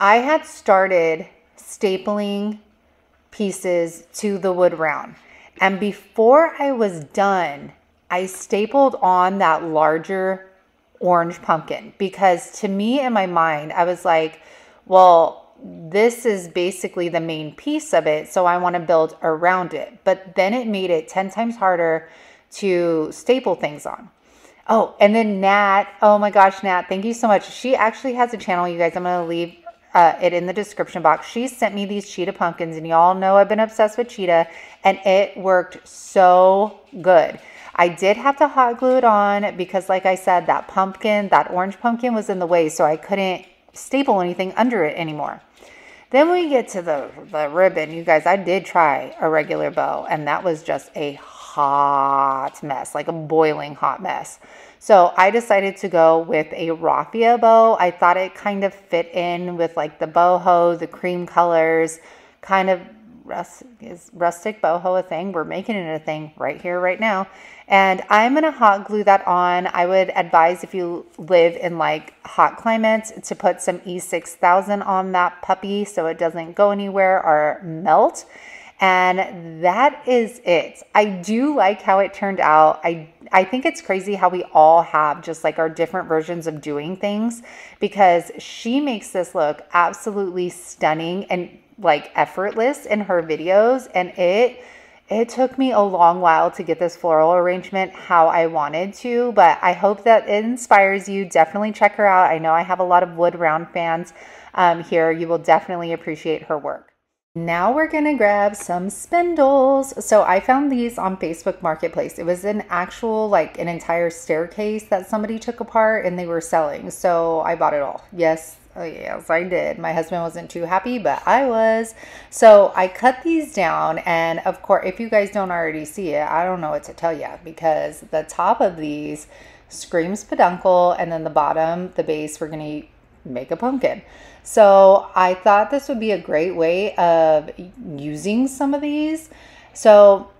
I had started stapling pieces to the wood round. And before I was done, I stapled on that larger orange pumpkin because to me in my mind, I was like, well, this is basically the main piece of it. So I want to build around it. But then it made it 10 times harder to staple things on. Oh, and then Nat. Oh my gosh, Nat, thank you so much. She actually has a channel, you guys. I'm going to leave uh, it in the description box. She sent me these cheetah pumpkins, and y'all know I've been obsessed with cheetah, and it worked so good. I did have to hot glue it on because, like I said, that pumpkin, that orange pumpkin was in the way, so I couldn't staple anything under it anymore. Then we get to the, the ribbon. You guys, I did try a regular bow, and that was just a hot mess, like a boiling hot mess. So I decided to go with a raffia bow. I thought it kind of fit in with like the boho, the cream colors, kind of rust, is rustic boho a thing? We're making it a thing right here, right now. And I'm to hot glue that on. I would advise if you live in like hot climates to put some E6000 on that puppy so it doesn't go anywhere or melt. And that is it. I do like how it turned out. I I think it's crazy how we all have just like our different versions of doing things because she makes this look absolutely stunning and like effortless in her videos and it it took me a long while to get this floral arrangement how I wanted to, but I hope that it inspires you. Definitely check her out. I know I have a lot of wood round fans um, here. You will definitely appreciate her work. Now we're gonna grab some spindles. So I found these on Facebook Marketplace. It was an actual, like an entire staircase that somebody took apart and they were selling. So I bought it all. Yes, Oh, yes, I did. My husband wasn't too happy, but I was. So I cut these down. And of course, if you guys don't already see it, I don't know what to tell you because the top of these screams peduncle. And then the bottom, the base, we're going to make a pumpkin. So I thought this would be a great way of using some of these. So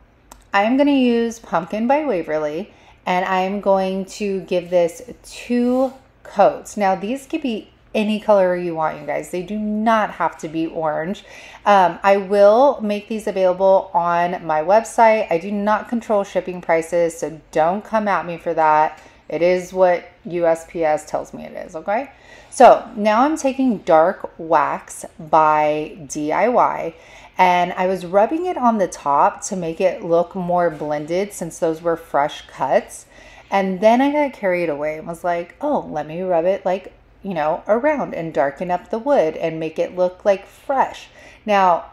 I'm going to use Pumpkin by Waverly. And I'm going to give this two coats. Now, these could be any color you want, you guys. They do not have to be orange. Um, I will make these available on my website. I do not control shipping prices, so don't come at me for that. It is what USPS tells me it is, okay? So now I'm taking Dark Wax by DIY and I was rubbing it on the top to make it look more blended since those were fresh cuts.
And then I got carried away and was like, oh, let me rub it like, you know, around and darken up the wood and make it look like fresh. Now,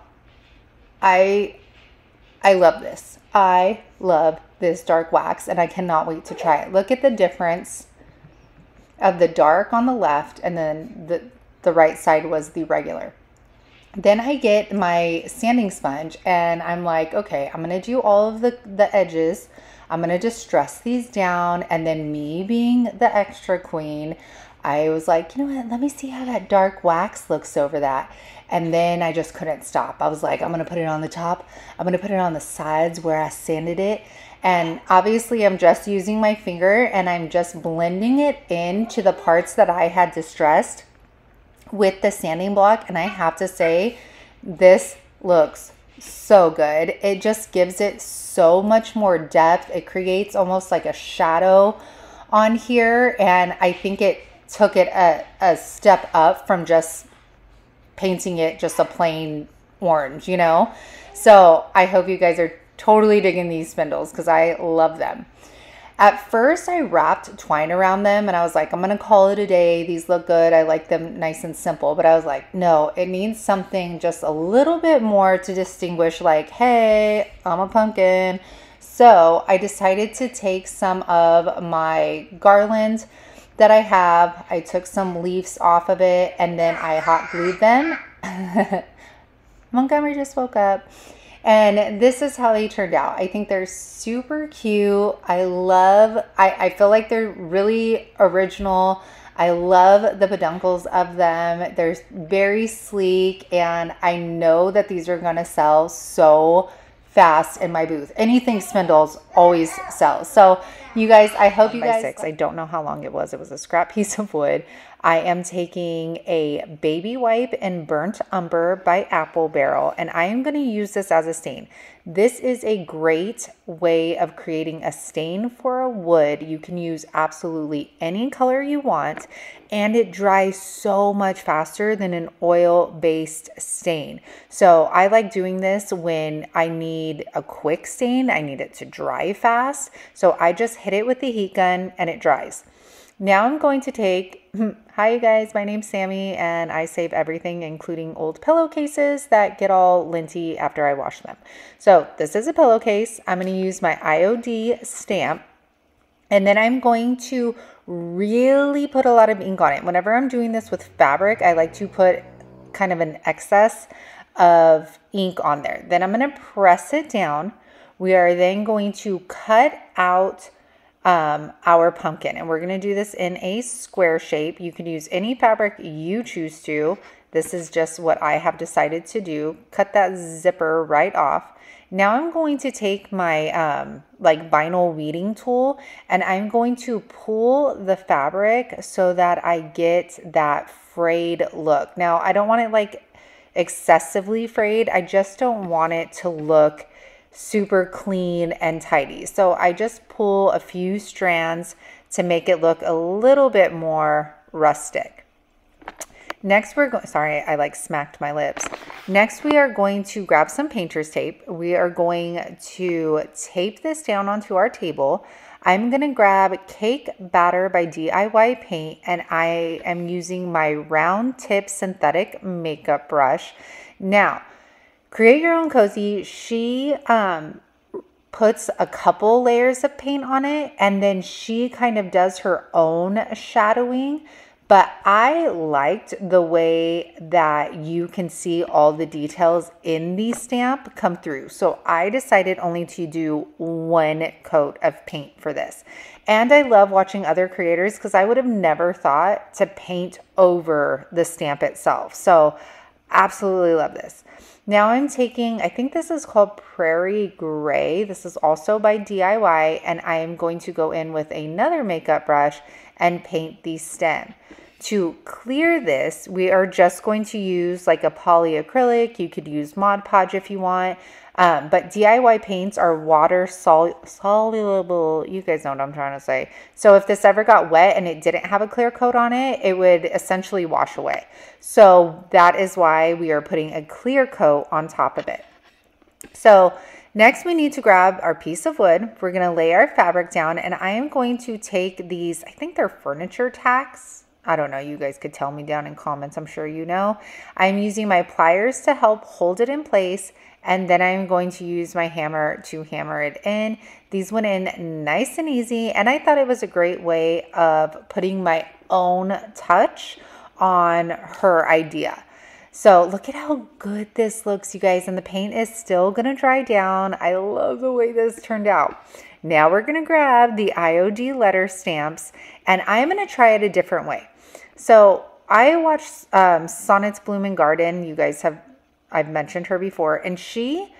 I I love this. I love this dark wax and I cannot wait to try it. Look at the difference of the dark on the left and then the the right side was the regular. Then I get my sanding sponge and I'm like, okay, I'm going to do all of the the edges I'm going to distress these down. And then me being the extra queen, I was like, you know what? Let me see how that dark wax looks over that. And then I just couldn't stop. I was like, I'm going to put it on the top. I'm going to put it on the sides where I sanded it. And obviously, I'm just using my finger and I'm just blending it into the parts that I had distressed with the sanding block. And I have to say, this looks so good. It just gives it so much more depth. It creates almost like a shadow on here. And I think it took it a, a step up from just painting it just a plain orange, you know? So I hope you guys are totally digging these spindles because I love them. At first, I wrapped twine around them and I was like, I'm going to call it a day. These look good. I like them nice and simple. But I was like, no, it needs something just a little bit more to distinguish, like, hey, I'm a pumpkin. So I decided to take some of my garland that I have. I took some leaves off of it and then I hot glued them. Montgomery just woke up and this is how they turned out. I think they're super cute. I love, I, I feel like they're really original. I love the peduncles of them. They're very sleek, and I know that these are going to sell so fast in my booth. Anything spindles always sells. So, you guys, I hope you guys.
Six. I don't know how long it was. It was a scrap piece of wood. I am taking a baby wipe and burnt umber by Apple Barrel, and I am going to use this as a stain. This is a great way of creating a stain for a wood. You can use absolutely any color you want, and it dries so much faster than an oil-based stain. So I like doing this when I need a quick stain. I need it to dry fast. So I just hit it with the heat gun and it dries. Now I'm going to take, hi you guys, my name's Sammy and I save everything including old pillowcases that get all linty after I wash them. So this is a pillowcase. I'm going to use my IOD stamp and then I'm going to really put a lot of ink on it. Whenever I'm doing this with fabric, I like to put kind of an excess of ink on there. Then I'm going to press it down. We are then going to cut out um, our pumpkin. And we're going to do this in a square shape. You can use any fabric you choose to. This is just what I have decided to do. Cut that zipper right off. Now I'm going to take my um, like vinyl weeding tool and I'm going to pull the fabric so that I get that frayed look. Now I don't want it like excessively frayed. I just don't want it to look super clean and tidy. So I just pull a few strands to make it look a little bit more rustic. Next, we're going, sorry, I like smacked my lips. Next, we are going to grab some painter's tape. We are going to tape this down onto our table. I'm to grab Cake Batter by DIY Paint, and I am using my round tip synthetic makeup brush. Now, Create Your Own Cozy, she um, puts a couple layers of paint on it and then she kind of does her own shadowing. But I liked the way that you can see all the details in the stamp come through. So I decided only to do one coat of paint for this. And I love watching other creators because I would have never thought to paint over the stamp itself. So absolutely love this. Now I'm taking, I think this is called Prairie Gray. This is also by DIY and I am going to go in with another makeup brush and paint the stem. To clear this, we are just going to use like a polyacrylic. You could use Mod Podge if you want. Um, but DIY paints are water sol soluble. You guys know what I'm trying to say. So if this ever got wet and it didn't have a clear coat on it, it would essentially wash away. So that is why we are putting a clear coat on top of it. So Next, we need to grab our piece of wood. We're going to lay our fabric down and I am going to take these, I think they're furniture tacks. I don't know. You guys could tell me down in comments. I'm sure you know. I'm using my pliers to help hold it in place and then I'm going to use my hammer to hammer it in. These went in nice and easy and I thought it was a great way of putting my own touch on her idea. So look at how good this looks, you guys, and the paint is still gonna dry down. I love the way this turned out. Now we're gonna grab the IOD letter stamps and I'm gonna try it a different way. So I watched um, Sonnet's Bloom and Garden. You guys have, I've mentioned her before, and she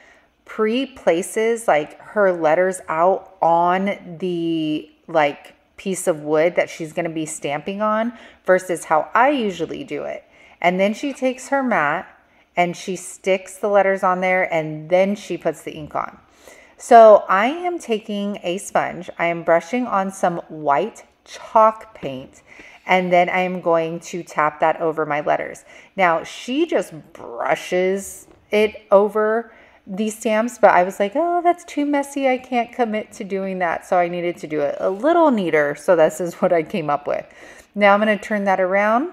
pre-places like her letters out on the like piece of wood that she's going to be stamping on versus how I usually do it. And then she takes her mat and she sticks the letters on there and then she puts the ink on. So I am taking a sponge. I am brushing on some white chalk paint and then I'm going to tap that over my letters. Now she just brushes it over these stamps, but I was like, oh, that's too messy. I can't commit to doing that. So I needed to do it a little neater. So this is what I came up with. Now I'm going to turn that around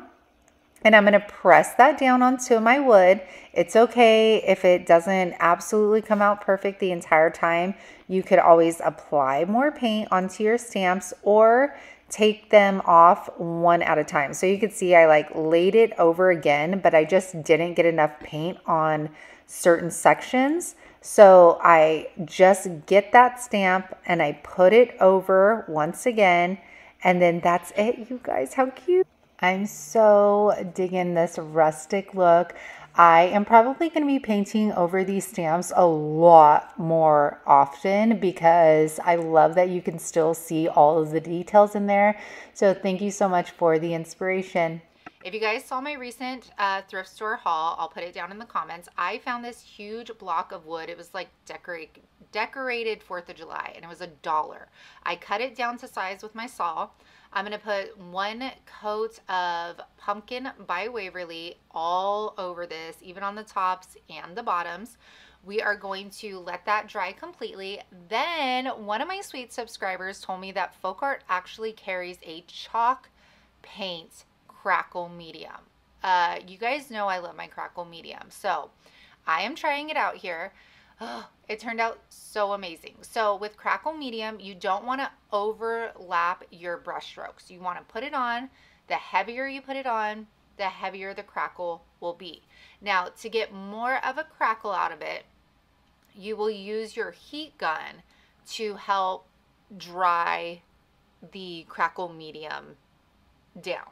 and I'm going to press that down onto my wood. It's okay if it doesn't absolutely come out perfect the entire time. You could always apply more paint onto your stamps or take them off one at a time. So you can see I like laid it over again, but I just didn't get enough paint on certain sections. So I just get that stamp and I put it over once again. And then that's it, you guys. How cute. I'm so digging this rustic look. I am probably going to be painting over these stamps a lot more often because I love that you can still see all of the details in there. So thank you so much for the inspiration. If you guys saw my recent uh, thrift store haul, I'll put it down in the comments. I found this huge block of wood. It was like decorate, decorated 4th of July and it was a dollar. I cut it down to size with my saw. I'm going to put one coat of pumpkin by Waverly all over this, even on the tops and the bottoms. We are going to let that dry completely. Then one of my sweet subscribers told me that Folk Art actually carries a chalk paint crackle medium. Uh, you guys know I love my crackle medium. So I am trying it out here. Oh, it turned out so amazing. So with crackle medium, you don't want to overlap your brush strokes. You want to put it on. The heavier you put it on, the heavier the crackle will be. Now to get more of a crackle out of it, you will use your heat gun to help dry the crackle medium down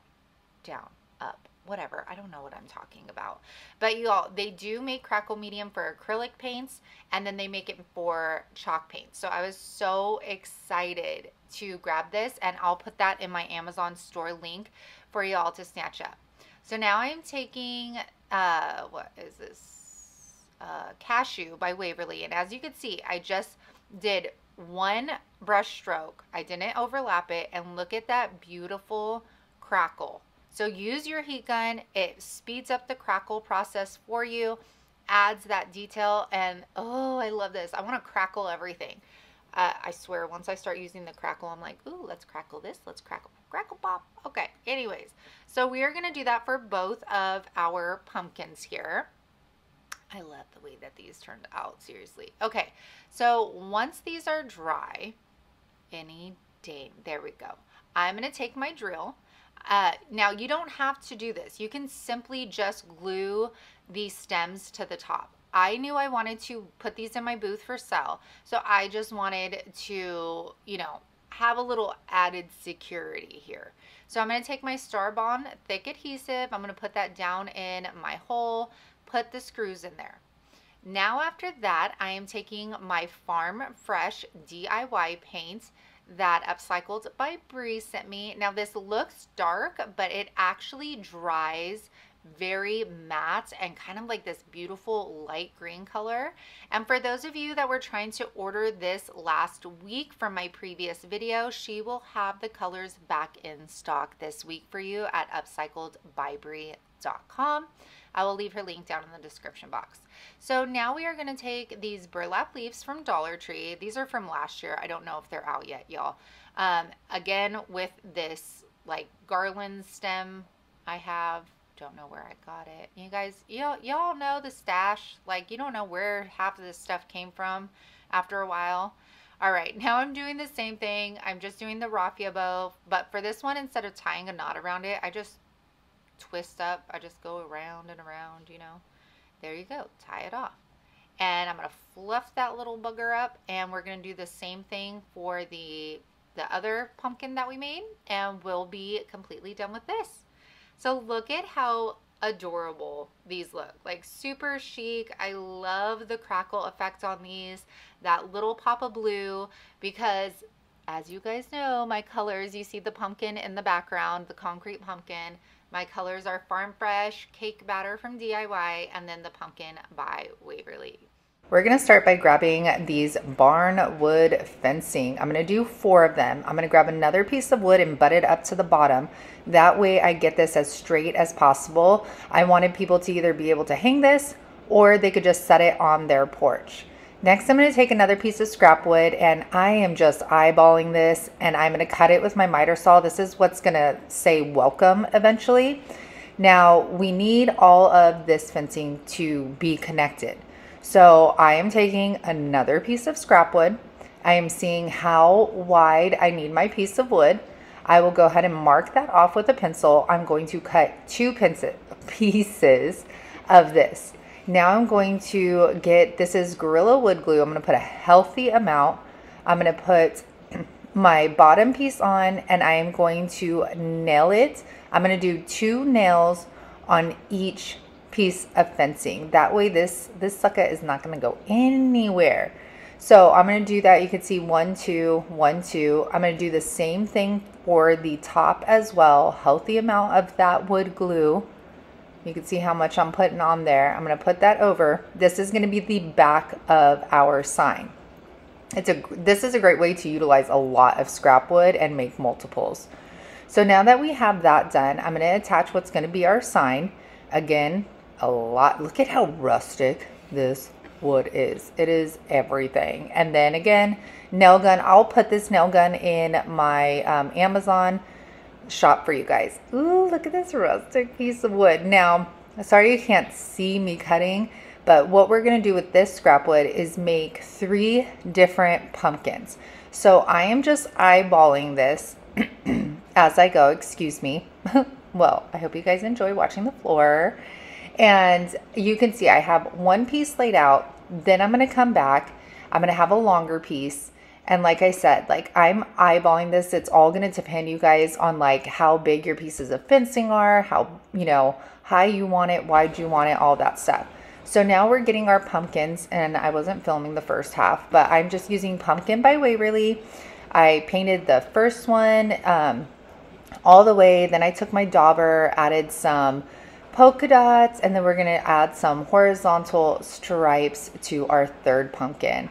down, up, whatever. I don't know what I'm talking about. But you all, they do make crackle medium for acrylic paints and then they make it for chalk paints. So I was so excited to grab this and I'll put that in my Amazon store link for y'all to snatch up. So now I'm taking, uh, what is this? Uh, Cashew by Waverly. And as you can see, I just did one brush stroke. I didn't overlap it. And look at that beautiful crackle. So use your heat gun. It speeds up the crackle process for you, adds that detail, and oh, I love this. I want to crackle everything. Uh, I swear, once I start using the crackle, I'm like, ooh, let's crackle this. Let's crackle, crackle pop. Okay, anyways. So we are going to do that for both of our pumpkins here. I love the way that these turned out, seriously. Okay, so once these are dry, any day, there we go. I'm going to take my drill uh, now you don't have to do this. You can simply just glue these stems to the top. I knew I wanted to put these in my booth for sale. So I just wanted to, you know, have a little added security here. So I'm going to take my Starbond thick adhesive. I'm going to put that down in my hole, put the screws in there. Now after that, I am taking my Farm Fresh DIY paint that Upcycled by Bri sent me. Now this looks dark, but it actually dries very matte and kind of like this beautiful light green color. And for those of you that were trying to order this last week from my previous video, she will have the colors back in stock this week for you at Upcycled by Bri
www.stephanievaldry.com. I will leave her link down in the description box. So now we are going to take these burlap leaves from Dollar Tree. These are from last year. I don't know if they're out yet, y'all. Um, again, with this like garland stem I have. Don't know where I got it. You guys, y'all, y'all know the stash. Like, you don't know where half of this stuff came from after a while. All right, now I'm doing the same thing. I'm just doing the raffia bow, but for this one, instead of tying a knot around it, I just twist up. I just go around and around, you know. There you go, tie it off. And I'm gonna fluff that little bugger up and we're gonna do the same thing for the, the other pumpkin that we made and we'll be completely done with this. So look at how adorable these look like super chic i love the crackle effect on these that little pop of blue because as you guys know my colors you see the pumpkin in the background the concrete pumpkin my colors are farm fresh cake batter from diy and then the pumpkin by waverly
we're to start by grabbing these barn wood fencing. I'm to do four of them. I'm to grab another piece of wood and butt it up to the bottom. That way I get this as straight as possible. I wanted people to either be able to hang this or they could just set it on their porch. Next, I'm going to take another piece of scrap wood and I am just eyeballing this and I'm going to cut it with my miter saw. This is what's going to say welcome eventually. Now, we need all of this fencing to be connected. So I am taking another piece of scrap wood. I am seeing how wide I need my piece of wood. I will go ahead and mark that off with a pencil. I'm going to cut two pieces of this. Now I'm going to get, this is Gorilla Wood Glue. I'm going to put a healthy amount. I'm going to put my bottom piece on and I am going to nail it. I'm going to do two nails on each piece of fencing. That way this, this sucker is not going to go anywhere. So I'm going to do that. You can see one, two, one, two. I'm going to do the same thing for the top as well. Healthy amount of that wood glue. You can see how much I'm putting on there. I'm going to put that over. This is going to be the back of our sign. It's a this is a great way to utilize a lot of scrap wood and make multiples. So now that we have that done, I'm going to attach what's going to be our sign. Again, a lot. Look at how rustic this wood is. It is everything. And then again, nail gun. I'll put this nail gun in my um, Amazon shop for you guys. Ooh, look at this rustic piece of wood. Now, sorry you can't see me cutting, but what we're to do with this scrap wood is make three different pumpkins. So I am just eyeballing this as I go, excuse me. well, I hope you guys enjoy watching the floor. And you can see I have one piece laid out. Then I'm to come back. I'm to have a longer piece. And like I said, like I'm eyeballing this. It's all going to depend, you guys, on like how big your pieces of fencing are, how, you know, high you want it, wide you want it, all that stuff. So now we're getting our pumpkins and I wasn't filming the first half, but I'm just using Pumpkin by Waverly. I painted the first one um, all the way. Then I took my dauber, added some polka dots, and then we're gonna add some horizontal stripes to our third pumpkin.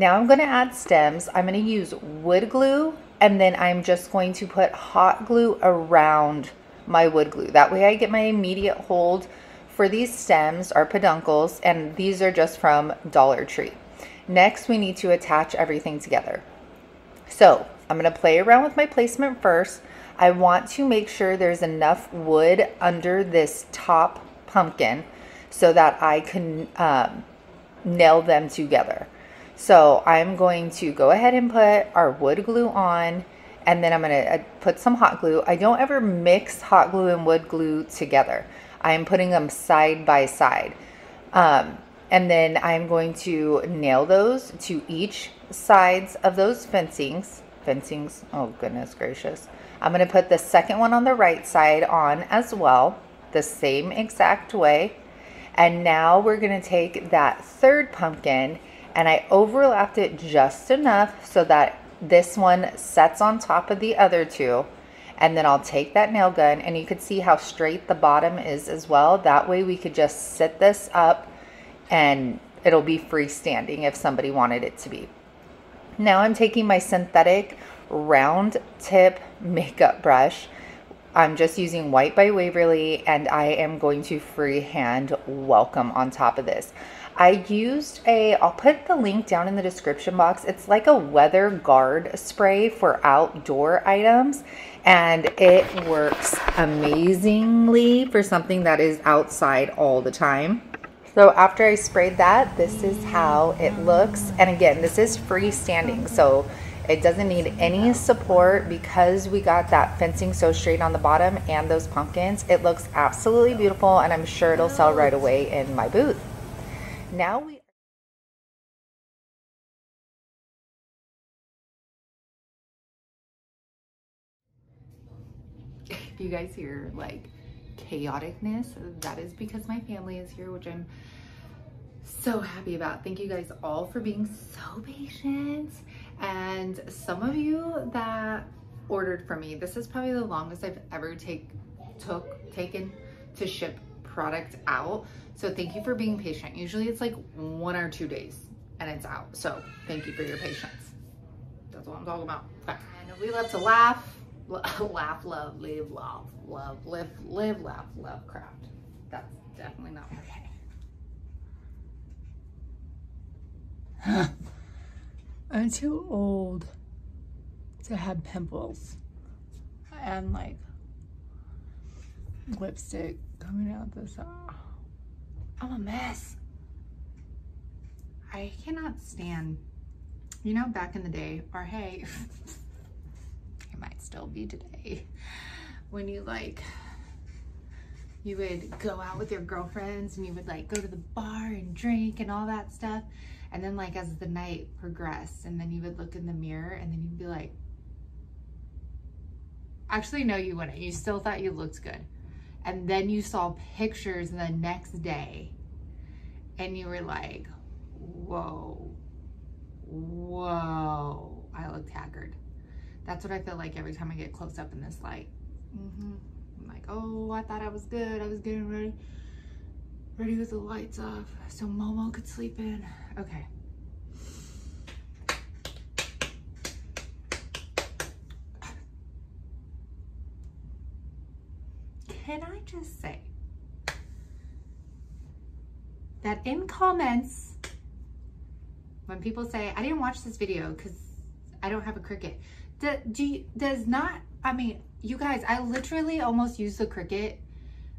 Now I'm gonna add stems. I'm gonna use wood glue, and then I'm just going to put hot glue around my wood glue. That way I get my immediate hold for these stems, our peduncles, and these are just from Dollar Tree. Next, we need to attach everything together. So I'm gonna play around with my placement first. I want to make sure there's enough wood under this top pumpkin so that I can um, nail them together. So I'm going to go ahead and put our wood glue on and then I'm going to uh, put some hot glue. I don't ever mix hot glue and wood glue together. I am putting them side by side. Um, and then I'm going to nail those to each sides of those fencings. Fencings, oh goodness gracious. I'm going to put the second one on the right side on as well, the same exact way. And now we're going to take that third pumpkin and I overlapped it just enough so that this one sets on top of the other two. And then I'll take that nail gun and you can see how straight the bottom is as well. That way we could just sit this up and it'll be freestanding if somebody wanted it to be. Now I'm taking my synthetic round tip makeup brush. I'm just using white by Waverly and I am going to freehand welcome on top of this. I used a, I'll put the link down in the description box. It's like a weather guard spray for outdoor items and it works amazingly for something that is outside all the time. So after I sprayed that, this is how it looks. And again, this is freestanding. So it doesn't need any support because we got that fencing so straight on the bottom and those pumpkins. It looks absolutely beautiful and I'm sure it'll sell right away in my booth. Now we If you guys hear like chaoticness, that is because my family is here, which I'm so happy about. Thank you guys all for being so patient. And some of you that ordered from me, this is probably the longest I've ever take took taken to ship product out. So thank you for being patient. Usually it's like one or two days and it's out. So thank you for your patience. That's what I'm talking about. Okay. And we love to laugh, laugh, love, live, love, love, live, live, laugh, love, craft. That's definitely not
okay. I'm too old to have pimples and like lipstick coming out the side. I'm a mess.
I cannot stand, you know, back in the day, or hey, it might still be today, when you like, you would go out with your girlfriends and you would like go to the bar and drink and all that stuff. And then like as the night progressed and then you would look in the mirror and then you'd be like, actually, no, you wouldn't. You still thought you looked good. And then you saw pictures the next day and you were like, whoa, whoa, I looked haggard. That's what I feel like every time I get close up in this light. Mm -hmm. I'm like, oh, I thought I was good. I was getting ready, ready with the lights off so Momo could sleep in. Okay. Can I just say that in comments, when people say, I didn't watch this video because I don't have a Cricut, do, do you, does not, I mean, you guys, I literally almost use the Cricut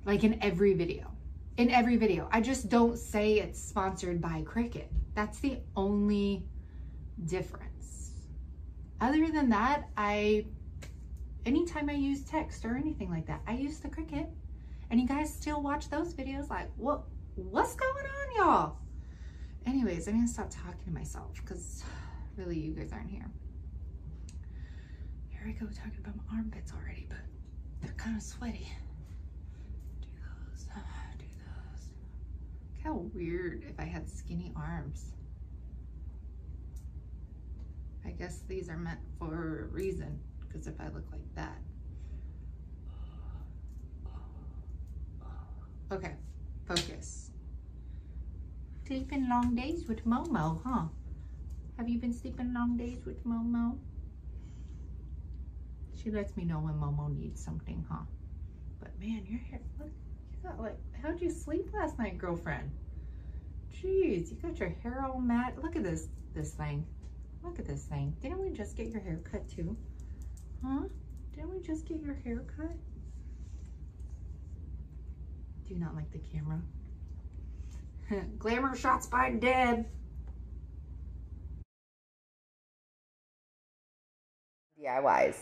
like in every video. In every video. I just don't say it's sponsored by Cricut. That's the only difference. Other than that, I, anytime I use text or anything like that, I use the Cricut. And you guys still watch those videos like, what, what's going on, y'all? Anyways, I'm gonna stop talking to myself because really you guys aren't here. Here I go talking about my armpits already, but they're kind of sweaty. Do those, uh, do those. Look how weird if I had skinny arms. I guess these are meant for a reason because if I look like that. Okay, focus. Sleeping long days with Momo, huh? Have you been sleeping long days with Momo? She lets me know when Momo needs something, huh? But man, your hair, look, you got like, how'd you sleep last night, girlfriend? Jeez, you got your hair all matte. Look at this, this thing. Look at this thing. Didn't we just get your hair cut too? Huh? Didn't we just get your hair cut? Do not like the camera. Glamour shots by Deb. DIYs.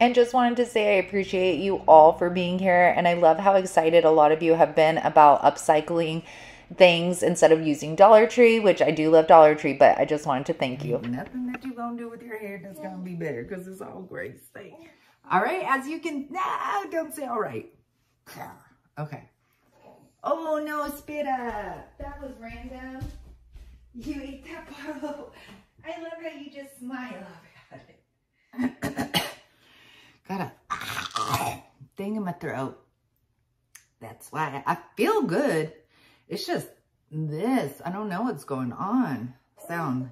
And just wanted to say I appreciate you all for being here. And I love how excited a lot of you have been about upcycling things instead of using Dollar Tree, which I do love Dollar Tree, but I just wanted to thank you.
Nothing that you're going to do with your hair that's going to be better because it's all great stuff. All right, as you can, no, don't say all right. Okay. Oh no, Spitta. That was random. You ate that bottle. I love how you just smile about it. Got a thing in my throat. That's why I feel good. It's just this. I don't know what's going on. Sound.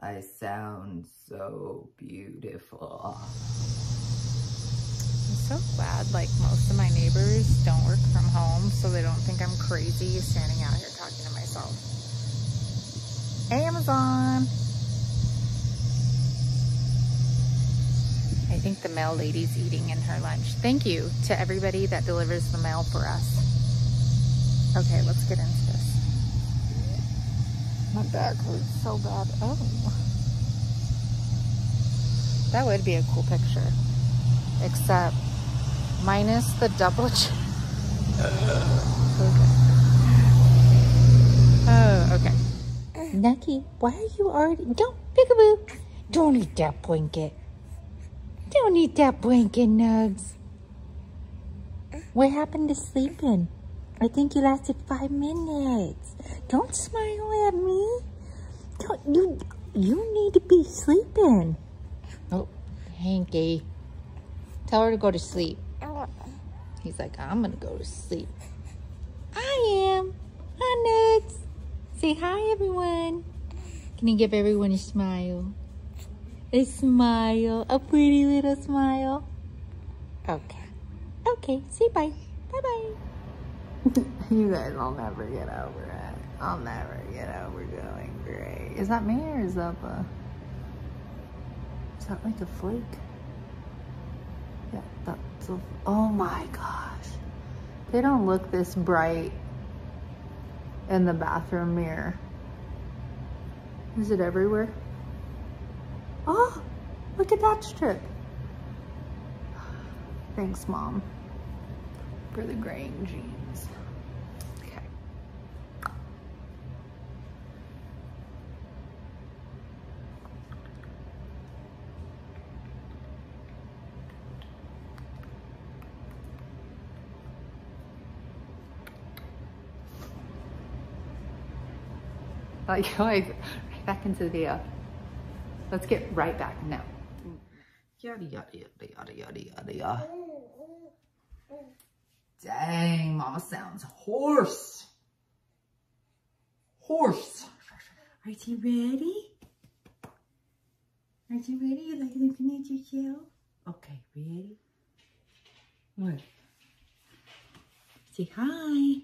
I sound so beautiful.
So glad like most of my neighbors don't work from home so they don't think I'm crazy standing out here talking to myself. Amazon. I think the mail lady's eating in her lunch. Thank you to everybody that delivers the mail for us. Okay, let's get into this. My back hurts so bad. Oh. That would be a cool picture. Except minus the double ch uh. okay. Oh, okay.
Nucky, why are you already? Don't, peekaboo. Don't eat that blanket. Don't eat that blanket, Nugs. What happened to sleeping? I think you lasted five minutes. Don't smile at me. Don't you? You need to be sleeping. Oh, Hanky. Tell her to go to sleep. He's like, I'm gonna go to sleep. I am. Hi, Nuts. Say hi, everyone. Can you give everyone a smile? A smile, a pretty little smile. Okay. Okay, say bye. Bye-bye.
You guys I'll never get over it. I'll never get over doing great. Is that me or is that the... Is that like a flake? Oh my gosh. They don't look this bright in the bathroom mirror. Is it everywhere? Oh, look at that strip. Thanks, Mom, for the grain jeans. Okay. Like, like, back into the video. Let's get right back now. Yada, yada, yada, yada, yada, yada, yada. Dang, mama sounds hoarse. Horse.
Are you ready? Are you ready? You like looking at yourself? Okay, ready? What? Say hi.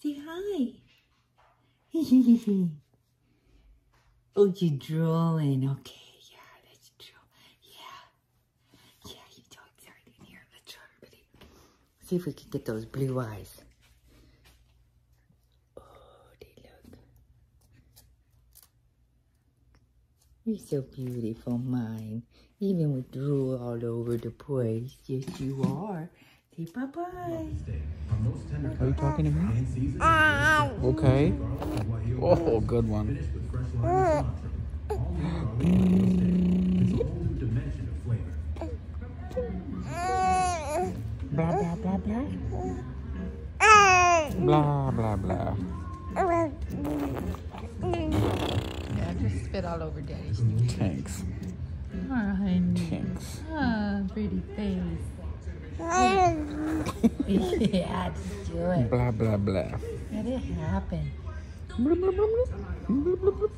Say hi. oh, you're drawing. Okay, yeah, let's draw. Yeah. Yeah, you're so excited. Here, let's draw everybody. See if we can get those blue eyes. Oh, they look. You're so beautiful, mine. Even with drool all over the place. Yes, you are. Say bye-bye.
Are you talking to me? Okay. Oh, good one. Blah, blah, blah, blah. Blah, blah, blah.
Yeah, just spit all over Daddy's new
Thanks.
Oh.
Thanks.
Oh, pretty face.
Yeah, just do it.
Blah, blah, blah.
Let it happen.
Blah, blah, blah, blah. Blah, blah, blah.